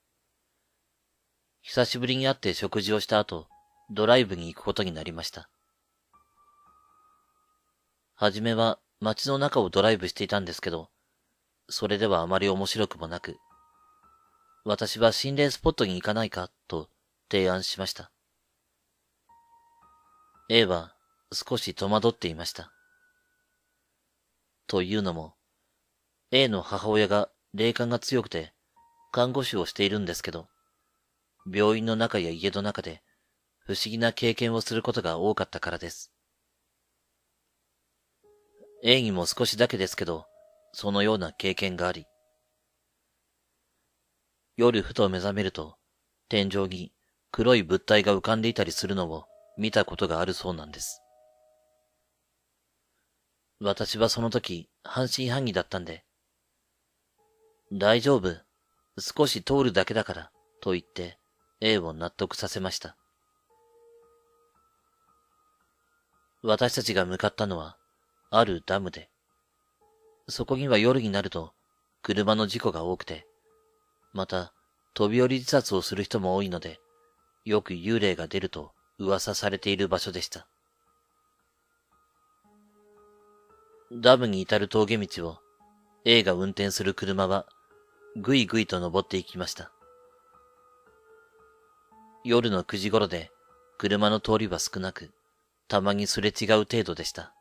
久しぶりに会って食事をした後、ドライブに行くことになりました。はじめは街の中をドライブしていたんですけど、それではあまり面白くもなく、私は心霊スポットに行かないかと提案しました。A は少し戸惑っていました。というのも、A の母親が霊感が強くて看護師をしているんですけど、病院の中や家の中で不思議な経験をすることが多かったからです。A にも少しだけですけど、そのような経験があり、夜ふと目覚めると、天井に黒い物体が浮かんでいたりするのを見たことがあるそうなんです。私はその時、半信半疑だったんで、大丈夫、少し通るだけだから、と言って、A を納得させました。私たちが向かったのは、あるダムで、そこには夜になると、車の事故が多くて、また、飛び降り自殺をする人も多いので、よく幽霊が出ると噂されている場所でした。ダムに至る峠道を A が運転する車はぐいぐいと登っていきました。夜の9時頃で車の通りは少なく、たまにすれ違う程度でした。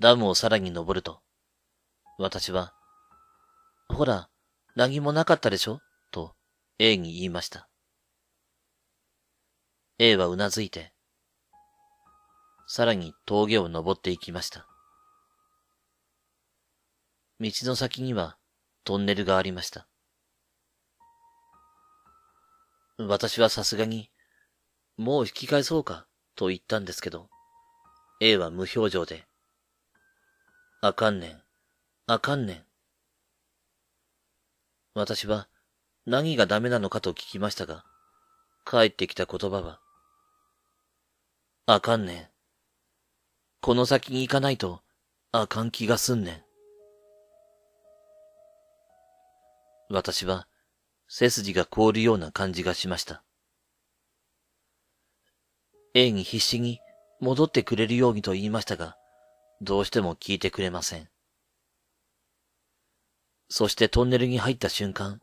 ダムをさらに登ると、私は、ほら、何もなかったでしょ？と A に言いました。A はうなずいて、さらに峠を登っていきました。道の先にはトンネルがありました。私はさすがに、もう引き返そうかと言ったんですけど、A は無表情で、あかんねん、あかんねん。私は何がダメなのかと聞きましたが、帰ってきた言葉は、あかんねん。この先に行かないと、あかん気がすんねん。私は、背筋が凍るような感じがしました。A に必死に戻ってくれるようにと言いましたが、どうしても聞いてくれません。そしてトンネルに入った瞬間、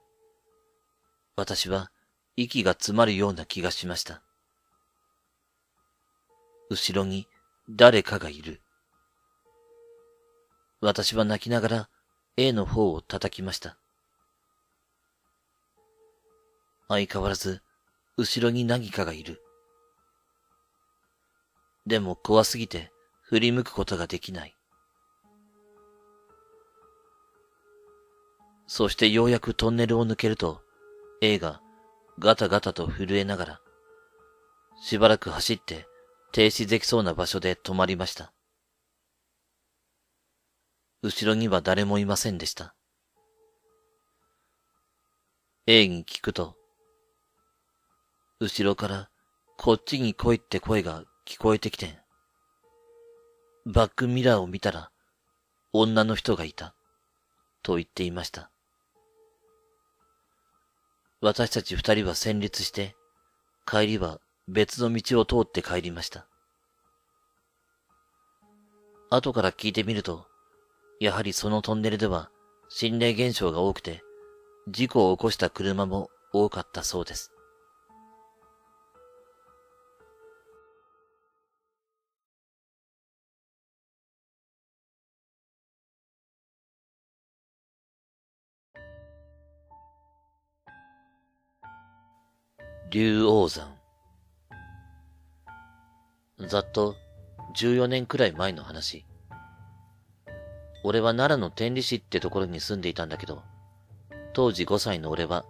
私は息が詰まるような気がしました。後ろに誰かがいる。私は泣きながら A の方を叩きました。相変わらず、後ろに何かがいる。でも怖すぎて振り向くことができない。そしてようやくトンネルを抜けると、A がガタガタと震えながら、しばらく走って停止できそうな場所で止まりました。後ろには誰もいませんでした。A に聞くと、後ろからこっちに来いって声が聞こえてきて、バックミラーを見たら女の人がいた、と言っていました。私たち二人は戦慄して、帰りは別の道を通って帰りました。後から聞いてみると、やはりそのトンネルでは心霊現象が多くて、事故を起こした車も多かったそうです。竜王山。ざっと14年くらい前の話。俺は奈良の天理市ってところに住んでいたんだけど、当時5歳の俺は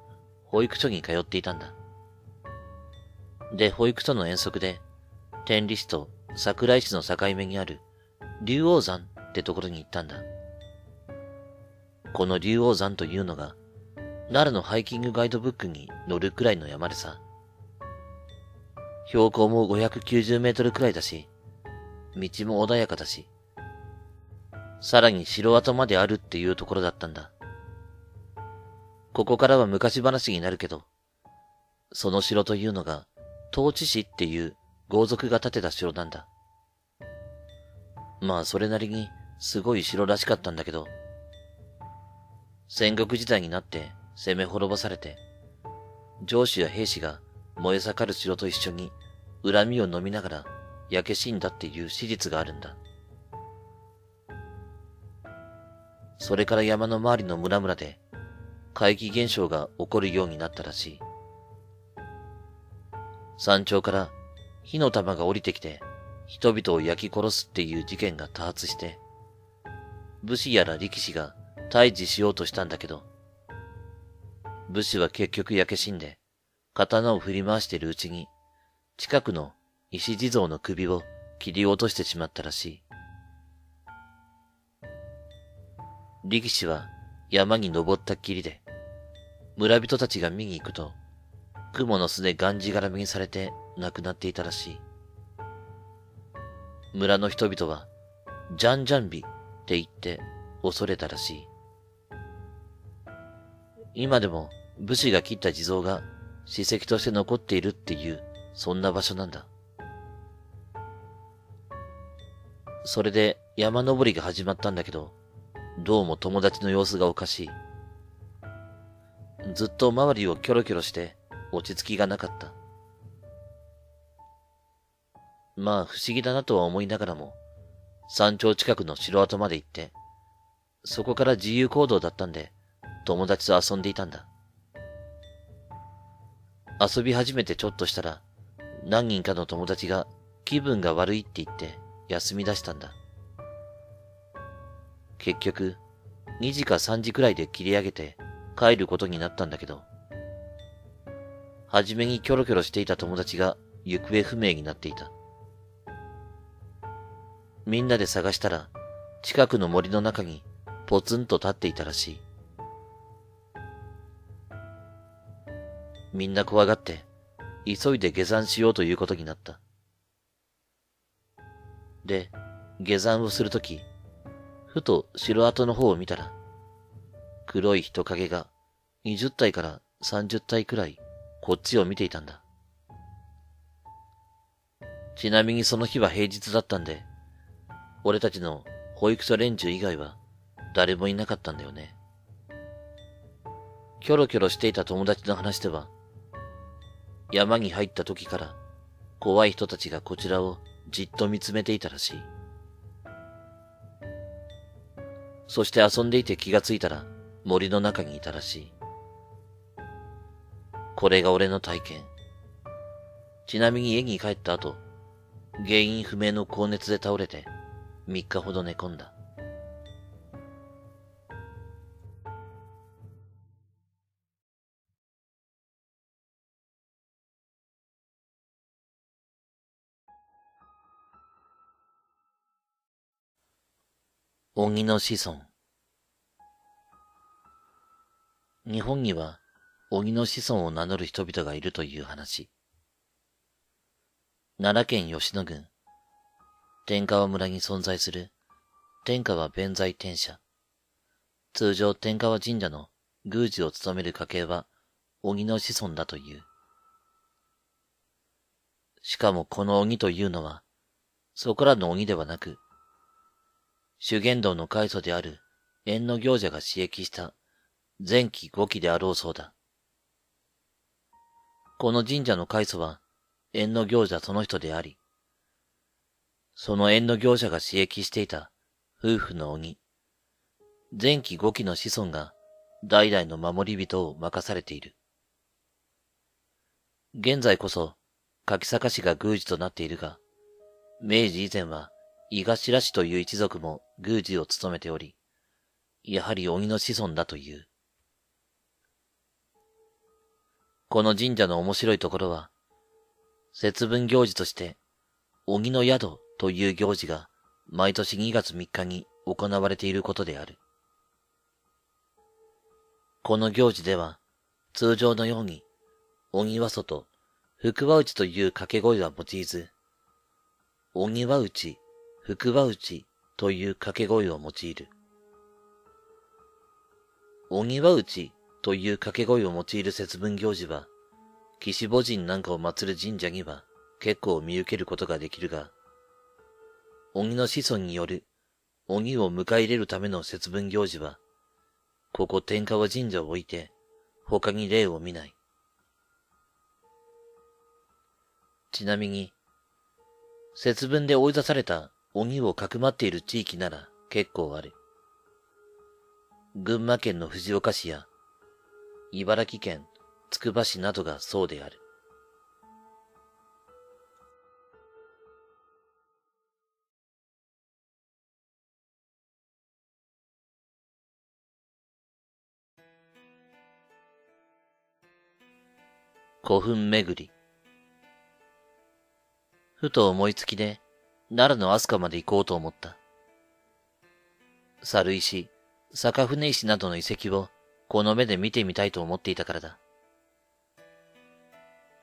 保育所に通っていたんだ。で、保育所の遠足で、天理市と桜井市の境目にある竜王山ってところに行ったんだ。この竜王山というのが、奈良のハイキングガイドブックに載るくらいの山でさ。標高も590メートルくらいだし、道も穏やかだし、さらに城跡まであるっていうところだったんだ。ここからは昔話になるけど、その城というのが、東地市っていう豪族が建てた城なんだ。まあそれなりにすごい城らしかったんだけど、戦国時代になって攻め滅ぼされて、上司や兵士が燃え盛る城と一緒に恨みを飲みながら焼け死んだっていう史実があるんだ。それから山の周りの村々で怪奇現象が起こるようになったらしい。山頂から火の玉が降りてきて人々を焼き殺すっていう事件が多発して、武士やら力士が退治しようとしたんだけど、武士は結局焼け死んで、刀を振り回しているうちに、近くの石地蔵の首を切り落としてしまったらしい。力士は山に登ったっきりで、村人たちが見に行くと、雲の巣でがんじがらめにされて亡くなっていたらしい。村の人々は、ジャンジャンビって言って恐れたらしい。今でも武士が切った地蔵が史跡として残っているっていう、そんな場所なんだ。それで山登りが始まったんだけど、どうも友達の様子がおかしい。ずっと周りをキョロキョロして落ち着きがなかった。まあ不思議だなとは思いながらも、山頂近くの城跡まで行って、そこから自由行動だったんで、友達と遊んでいたんだ。遊び始めてちょっとしたら、何人かの友達が気分が悪いって言って休み出したんだ。結局、2時か3時くらいで切り上げて帰ることになったんだけど、はじめにキョロキョロしていた友達が行方不明になっていた。みんなで探したら、近くの森の中にポツンと立っていたらしい。みんな怖がって、急いで下山しようということになった。で、下山をするとき、ふと城跡の方を見たら、黒い人影が20体から30体くらいこっちを見ていたんだ。ちなみにその日は平日だったんで、俺たちの保育所連中以外は誰もいなかったんだよね。キョロキョロしていた友達の話では、山に入った時から怖い人たちがこちらをじっと見つめていたらしい。そして遊んでいて気がついたら森の中にいたらしい。これが俺の体験。ちなみに家に帰った後、原因不明の高熱で倒れて3日ほど寝込んだ。鬼の子孫。日本には鬼の子孫を名乗る人々がいるという話。奈良県吉野郡、天川村に存在する天川弁財天社。通常天川神社の宮司を務める家系は鬼の子孫だという。しかもこの鬼というのは、そこらの鬼ではなく、修験道の開祖である縁の行者が刺激した前期五期であろうそうだ。この神社の開祖は縁の行者その人であり、その縁の業者が刺激していた夫婦の鬼、前期五期の子孫が代々の守り人を任されている。現在こそ、柿坂氏が宮司となっているが、明治以前は井頭氏という一族も宮司を務めており、やはり鬼の子孫だという。この神社の面白いところは、節分行事として、鬼の宿という行事が毎年2月3日に行われていることである。この行事では、通常のように、鬼は外、福は内という掛け声は用いず、鬼は内、福は内という掛け声を用いる。鬼は内という掛け声を用いる節分行事は、岸母神なんかを祀る神社には結構見受けることができるが、鬼の子孫による鬼を迎え入れるための節分行事は、ここ天川神社を置いて他に例を見ない。ちなみに、節分で追い出された鬼をかくまっている地域なら結構ある。群馬県の藤岡市や、茨城県つくば市などがそうである。古墳巡り。ふと思いつきで、奈良の飛鳥まで行こうと思った。猿石、坂船石などの遺跡をこの目で見てみたいと思っていたからだ。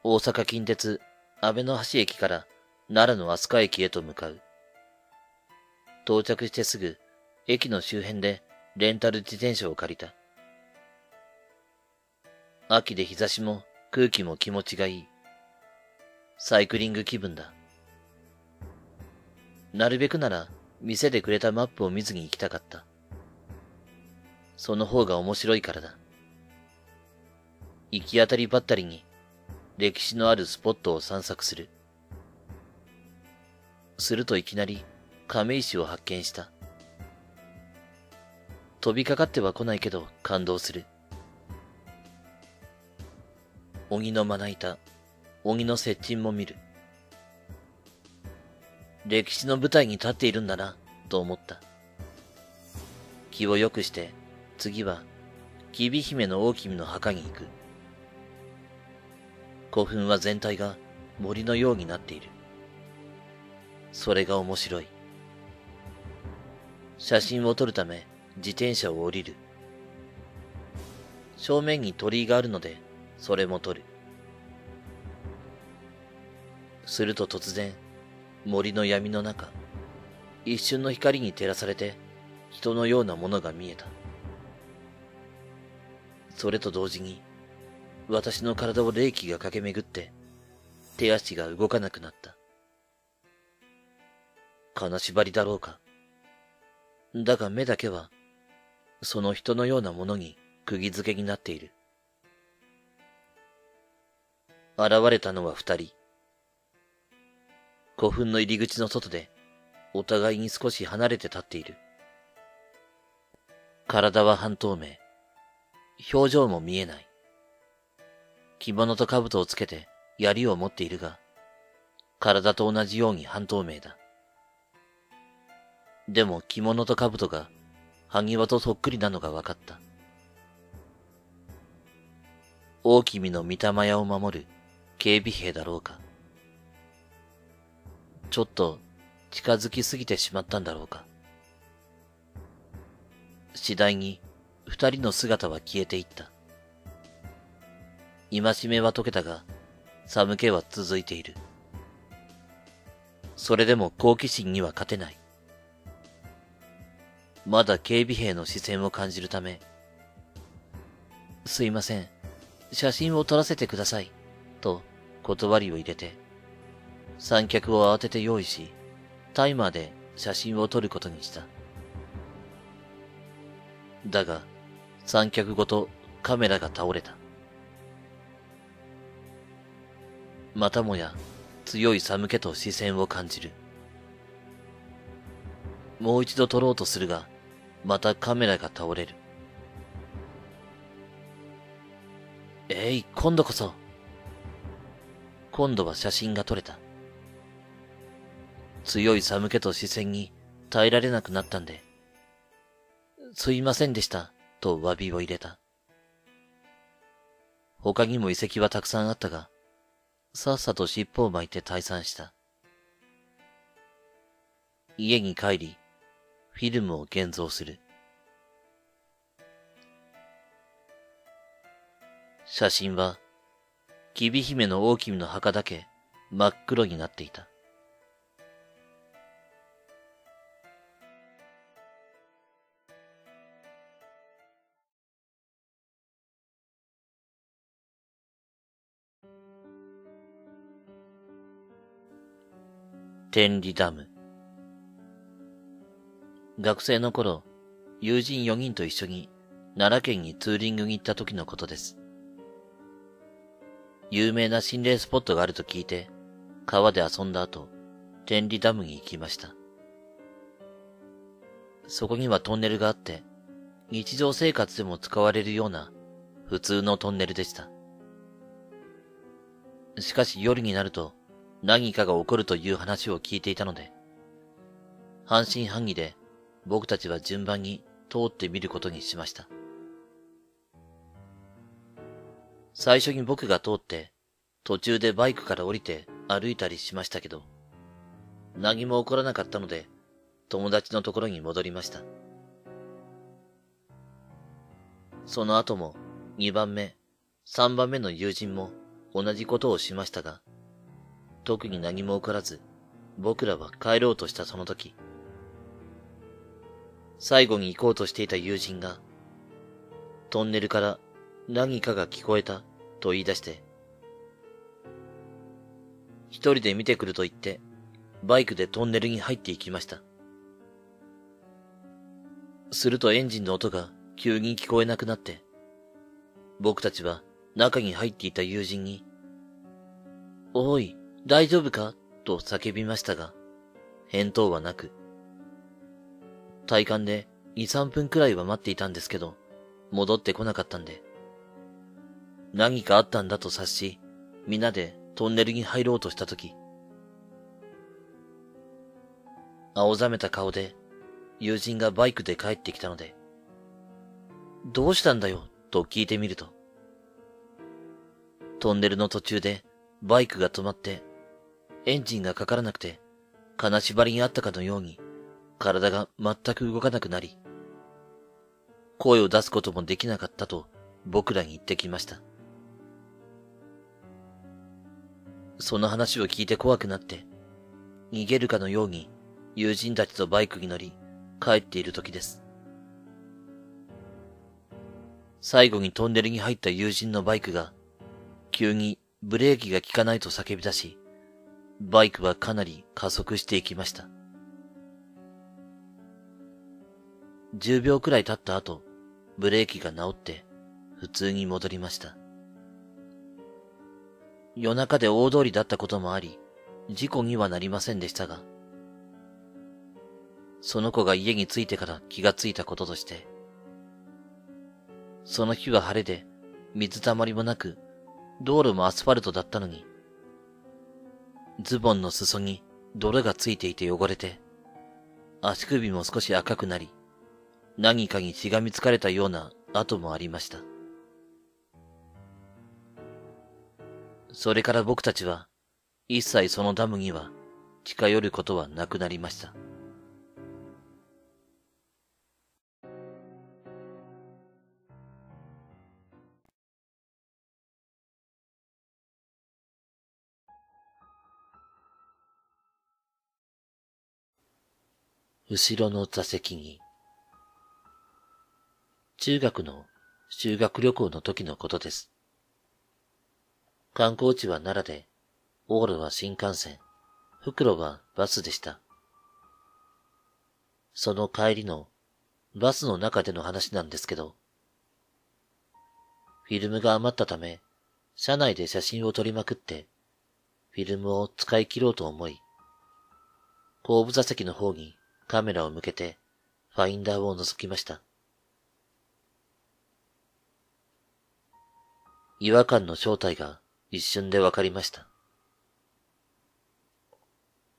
大阪近鉄安倍の橋駅から奈良の飛鳥駅へと向かう。到着してすぐ駅の周辺でレンタル自転車を借りた。秋で日差しも空気も気持ちがいい。サイクリング気分だ。なるべくなら店でくれたマップを見ずに行きたかった。その方が面白いからだ。行き当たりばったりに歴史のあるスポットを散策する。するといきなり亀石を発見した。飛びかかっては来ないけど感動する。鬼のまな板、鬼の接近も見る。歴史の舞台に立っているんだな、と思った。気を良くして、次は、キビ姫の大君の墓に行く。古墳は全体が森のようになっている。それが面白い。写真を撮るため自転車を降りる。正面に鳥居があるので、それも撮る。すると突然、森の闇の中、一瞬の光に照らされて、人のようなものが見えた。それと同時に、私の体を霊気が駆け巡って、手足が動かなくなった。金縛りだろうか。だが目だけは、その人のようなものに釘付けになっている。現れたのは二人。古墳の入り口の外で、お互いに少し離れて立っている。体は半透明。表情も見えない。着物と兜をつけて槍を持っているが、体と同じように半透明だ。でも着物と兜が萩和とそっくりなのが分かった。大君の御霊屋を守る警備兵だろうか。ちょっと近づきすぎてしまったんだろうか。次第に二人の姿は消えていった。戒めは解けたが、寒気は続いている。それでも好奇心には勝てない。まだ警備兵の視線を感じるため、すいません、写真を撮らせてください、と断りを入れて、三脚を慌てて用意し、タイマーで写真を撮ることにした。だが、三脚ごとカメラが倒れた。またもや強い寒気と視線を感じる。もう一度撮ろうとするが、またカメラが倒れる。えい、今度こそ。今度は写真が撮れた。強い寒気と視線に耐えられなくなったんで、すいませんでした、と詫びを入れた。他にも遺跡はたくさんあったが、さっさと尻尾を巻いて退散した。家に帰り、フィルムを現像する。写真は、キビ姫の大君の墓だけ真っ黒になっていた。天理ダム。学生の頃、友人4人と一緒に奈良県にツーリングに行った時のことです。有名な心霊スポットがあると聞いて、川で遊んだ後、天理ダムに行きました。そこにはトンネルがあって、日常生活でも使われるような普通のトンネルでした。しかし夜になると何かが起こるという話を聞いていたので、半信半疑で僕たちは順番に通ってみることにしました。最初に僕が通って、途中でバイクから降りて歩いたりしましたけど、何も起こらなかったので、友達のところに戻りました。その後も、2番目、3番目の友人も同じことをしましたが、特に何も起こらず、僕らは帰ろうとしたその時、最後に行こうとしていた友人が、トンネルから何かが聞こえたと言い出して、一人で見てくると言って、バイクでトンネルに入っていきました。するとエンジンの音が急に聞こえなくなって、僕たちは中に入っていた友人に、おい、大丈夫か？と叫びましたが、返答はなく、体感で2、3分くらいは待っていたんですけど、戻ってこなかったんで、何かあったんだと察し、みんなでトンネルに入ろうとしたとき、青ざめた顔で友人がバイクで帰ってきたので、どうしたんだよ？と聞いてみると、トンネルの途中でバイクが止まってエンジンがかからなくて金縛りにあったかのように体が全く動かなくなり、声を出すこともできなかったと僕らに言ってきました。その話を聞いて怖くなって、逃げるかのように友人たちとバイクに乗り帰っている時です。最後にトンネルに入った友人のバイクが、急にブレーキが効かないと叫び出し、バイクはかなり加速していきました。10秒くらい経った後、ブレーキが治って普通に戻りました。夜中で大通りだったこともあり、事故にはなりませんでしたが、その子が家に着いてから気がついたこととして、その日は晴れで水たまりもなく、道路もアスファルトだったのに、ズボンの裾に泥がついていて汚れて、足首も少し赤くなり、何かにしがみつかれたような跡もありました。それから僕たちは、一切そのダムには近寄ることはなくなりました。後ろの座席に、中学の修学旅行の時のことです。観光地は奈良で、往路は新幹線、袋はバスでした。その帰りのバスの中での話なんですけど、フィルムが余ったため、車内で写真を撮りまくって、フィルムを使い切ろうと思い、後部座席の方にカメラを向けて、ファインダーを覗きました。違和感の正体が一瞬でわかりました。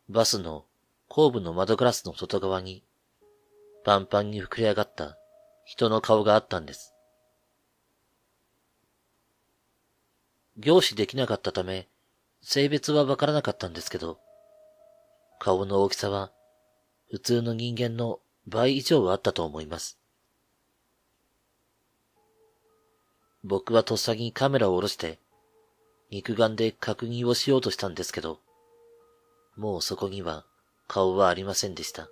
バスの後部の窓ガラスの外側に、パンパンに膨れ上がった人の顔があったんです。凝視できなかったため、性別はわからなかったんですけど、顔の大きさは普通の人間の倍以上はあったと思います。僕はとっさにカメラを下ろして、肉眼で確認をしようとしたんですけど、もうそこには顔はありませんでした。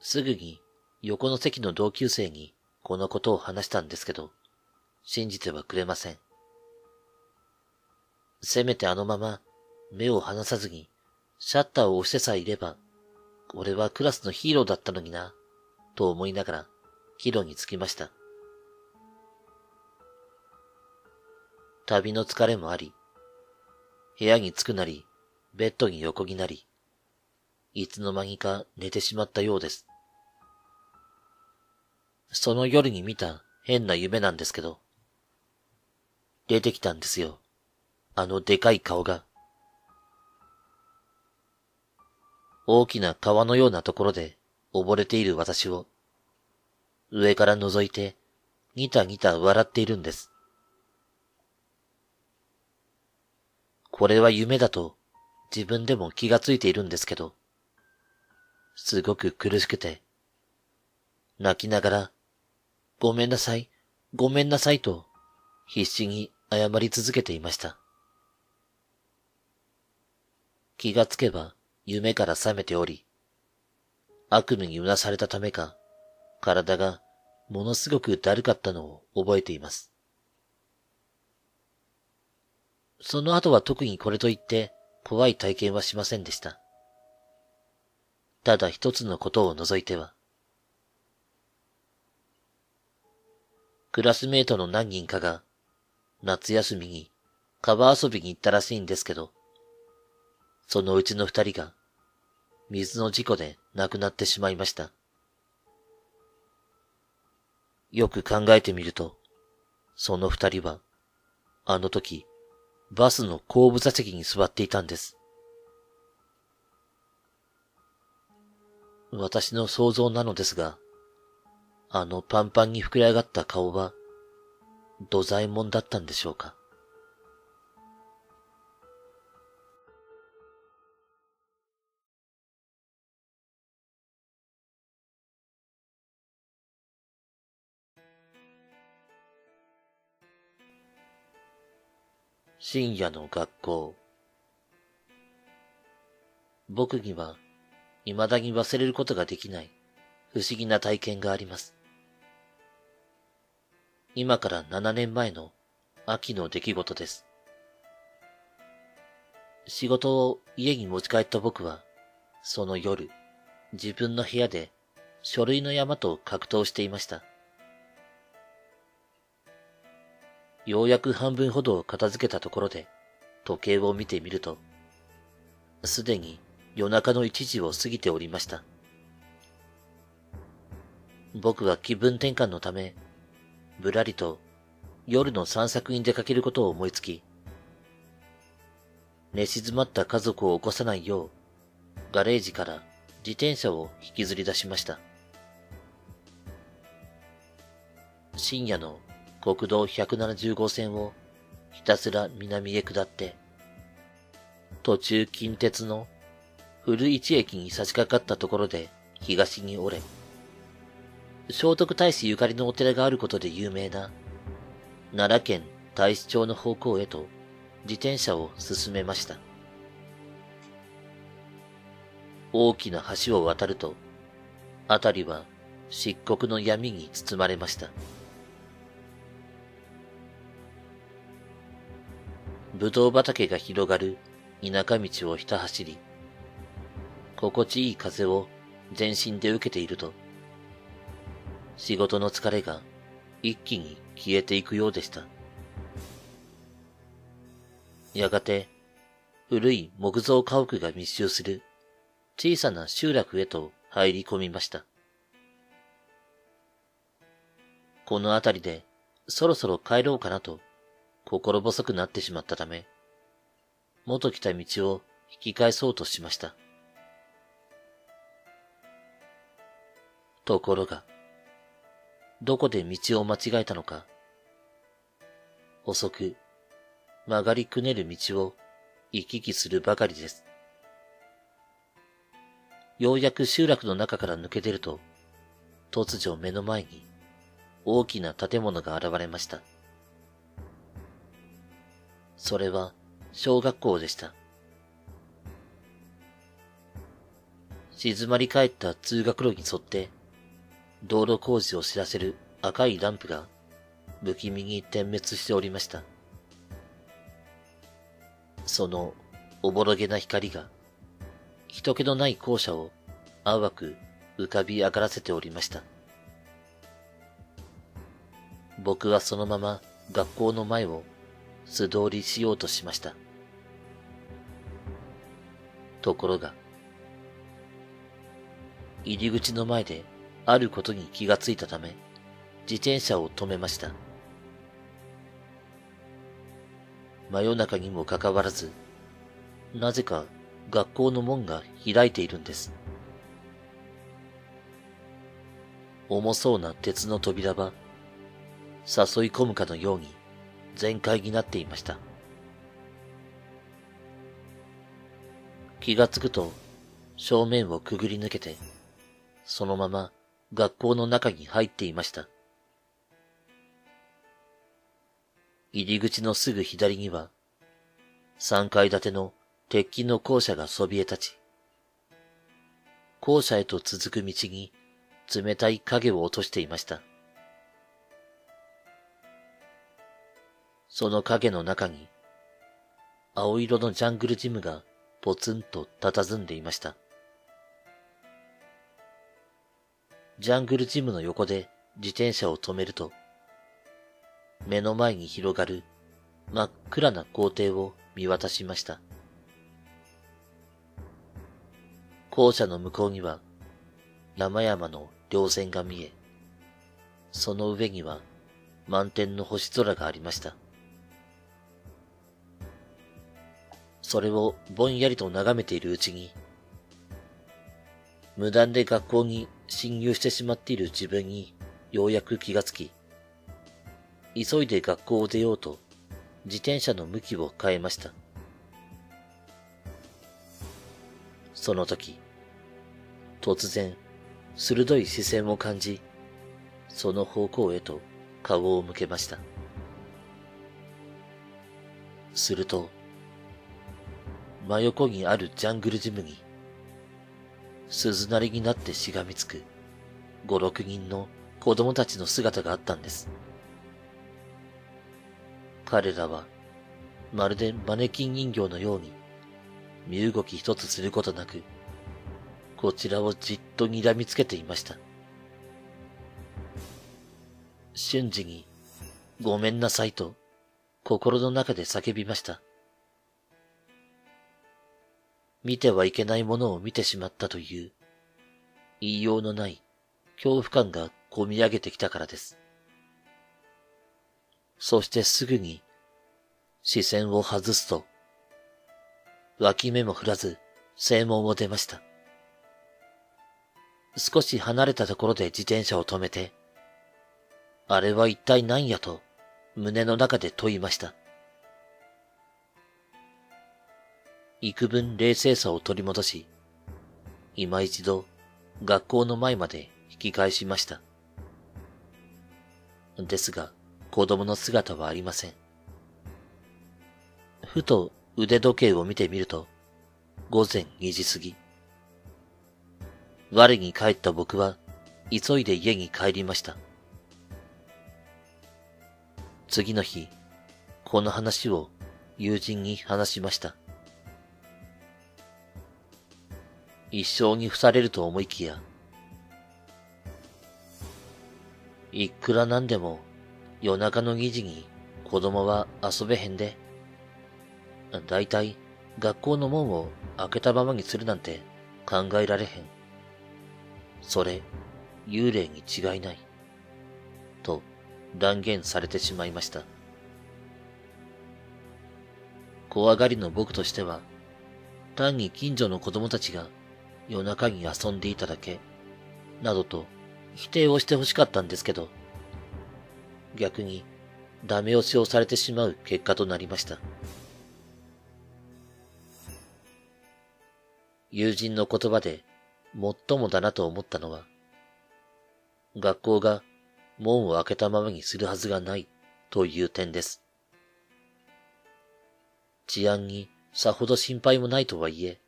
すぐに横の席の同級生にこのことを話したんですけど、信じてはくれません。せめてあのまま目を離さずにシャッターを押してさえいれば、俺はクラスのヒーローだったのにな、と思いながら、帰路に着きました。旅の疲れもあり、部屋に着くなり、ベッドに横になり、いつの間にか寝てしまったようです。その夜に見た変な夢なんですけど、出てきたんですよ。あのでかい顔が。大きな川のようなところで溺れている私を、上から覗いて、ギタギタ笑っているんです。これは夢だと自分でも気がついているんですけど、すごく苦しくて、泣きながら、ごめんなさい、ごめんなさいと必死に謝り続けていました。気がつけば夢から覚めており、悪夢にうなされたためか、体がものすごくだるかったのを覚えています。その後は特にこれといって怖い体験はしませんでした。ただ一つのことを除いては、クラスメートの何人かが夏休みに川遊びに行ったらしいんですけど、そのうちの二人が、水の事故で亡くなってしまいました。よく考えてみると、その二人は、あの時、バスの後部座席に座っていたんです。私の想像なのですが、あのパンパンに膨れ上がった顔は、土左衛門だったんでしょうか。深夜の学校。僕には、未だに忘れることができない不思議な体験があります。今から7年前の秋の出来事です。仕事を家に持ち帰った僕は、その夜、自分の部屋で書類の山と格闘していました。ようやく半分ほど片付けたところで、時計を見てみると、すでに夜中の一時を過ぎておりました。僕は気分転換のため、ぶらりと夜の散策に出かけることを思いつき、寝静まった家族を起こさないよう、ガレージから自転車を引きずり出しました。深夜の国道170号線をひたすら南へ下って、途中近鉄の古市駅に差し掛かったところで東に折れ、聖徳太子ゆかりのお寺があることで有名な奈良県太子町の方向へと自転車を進めました。大きな橋を渡ると、辺りは漆黒の闇に包まれました。ぶどう畑が広がる田舎道をひた走り、心地いい風を全身で受けていると、仕事の疲れが一気に消えていくようでした。やがて、古い木造家屋が密集する小さな集落へと入り込みました。この辺りでそろそろ帰ろうかなと心細くなってしまったため、元来た道を引き返そうとしました。ところが、どこで道を間違えたのか、遅く曲がりくねる道を行き来するばかりです。ようやく集落の中から抜け出ると、突如目の前に大きな建物が現れました。それは小学校でした。静まり返った通学路に沿って道路工事を知らせる赤いランプが不気味に点滅しておりました。そのおぼろげな光が人気のない校舎を淡く浮かび上がらせておりました。僕はそのまま学校の前を素通りしようとしました。ところが、入り口の前であることに気がついたため、自転車を止めました。真夜中にもかかわらず、なぜか学校の門が開いているんです。重そうな鉄の扉は、誘い込むかのように全開になっていました。気がつくと、正面をくぐり抜けて、そのまま学校の中に入っていました。入り口のすぐ左には、三階建ての鉄筋の校舎がそびえ立ち、校舎へと続く道に冷たい影を落としていました。その影の中に、青色のジャングルジムがポツンと佇んでいました。ジャングルジムの横で自転車を止めると、目の前に広がる真っ暗な校庭を見渡しました。校舎の向こうには山々の稜線が見え、その上には満天の星空がありました。それをぼんやりと眺めているうちに、無断で学校に侵入してしまっている自分にようやく気がつき、急いで学校を出ようと自転車の向きを変えました。その時、突然、鋭い視線を感じ、その方向へと顔を向けました。すると、真横にあるジャングルジムに鈴なりになってしがみつく五六人の子供たちの姿があったんです。彼らはまるでマネキン人形のように身動き一つすることなくこちらをじっと睨みつけていました。瞬時にごめんなさいと心の中で叫びました。見てはいけないものを見てしまったという、言いようのない恐怖感がこみ上げてきたからです。そしてすぐに視線を外すと、脇目も振らず正門を出ました。少し離れたところで自転車を止めて、あれは一体何やと胸の中で問いました。幾分冷静さを取り戻し、今一度学校の前まで引き返しました。ですが、子供の姿はありません。ふと腕時計を見てみると、午前2時過ぎ。我に帰った僕は、急いで家に帰りました。次の日、この話を友人に話しました。一生に付されると思いきや、いくらなんでも夜中の2時に子供は遊べへんで。だいたい学校の門を開けたままにするなんて考えられへん。それ、幽霊に違いない。と断言されてしまいました。怖がりの僕としては、単に近所の子供たちが夜中に遊んでいただけ、などと否定をして欲しかったんですけど、逆にダメ押しをされてしまう結果となりました。友人の言葉で最もだなと思ったのは、学校が門を開けたままにするはずがないという点です。治安にさほど心配もないとはいえ、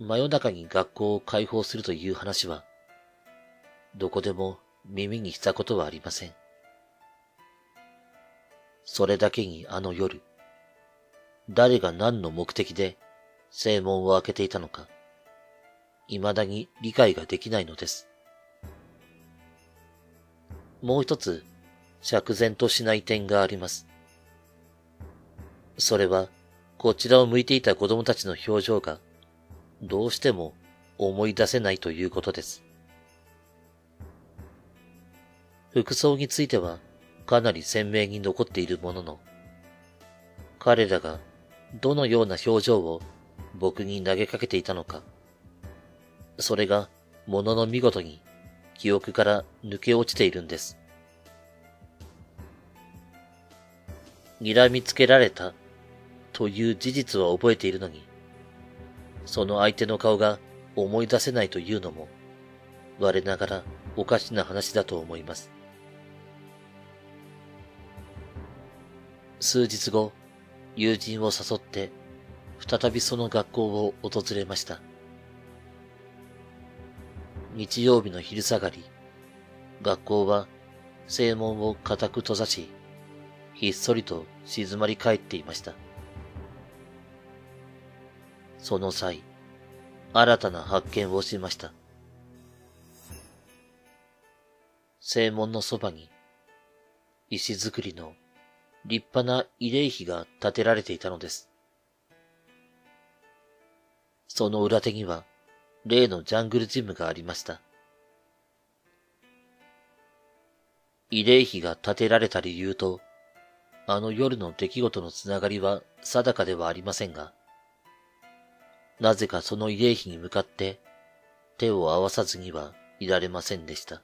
真夜中に学校を開放するという話は、どこでも耳にしたことはありません。それだけにあの夜、誰が何の目的で正門を開けていたのか、未だに理解ができないのです。もう一つ、釈然としない点があります。それは、こちらを向いていた子供たちの表情が、どうしても思い出せないということです。服装については、かなり鮮明に残っているものの、彼らがどのような表情を僕に投げかけていたのか、それがものの見事に記憶から抜け落ちているんです。睨みつけられたという事実は覚えているのに、その相手の顔が思い出せないというのも、我ながらおかしな話だと思います。数日後、友人を誘って再びその学校を訪れました。日曜日の昼下がり、学校は正門を固く閉ざし、ひっそりと静まり返っていました。その際、新たな発見をしました。正門のそばに、石造りの立派な慰霊碑が建てられていたのです。その裏手には、例のジャングルジムがありました。慰霊碑が建てられた理由と、あの夜の出来事のつながりは定かではありませんが、なぜかその慰霊碑に向かって手を合わさずにはいられませんでした。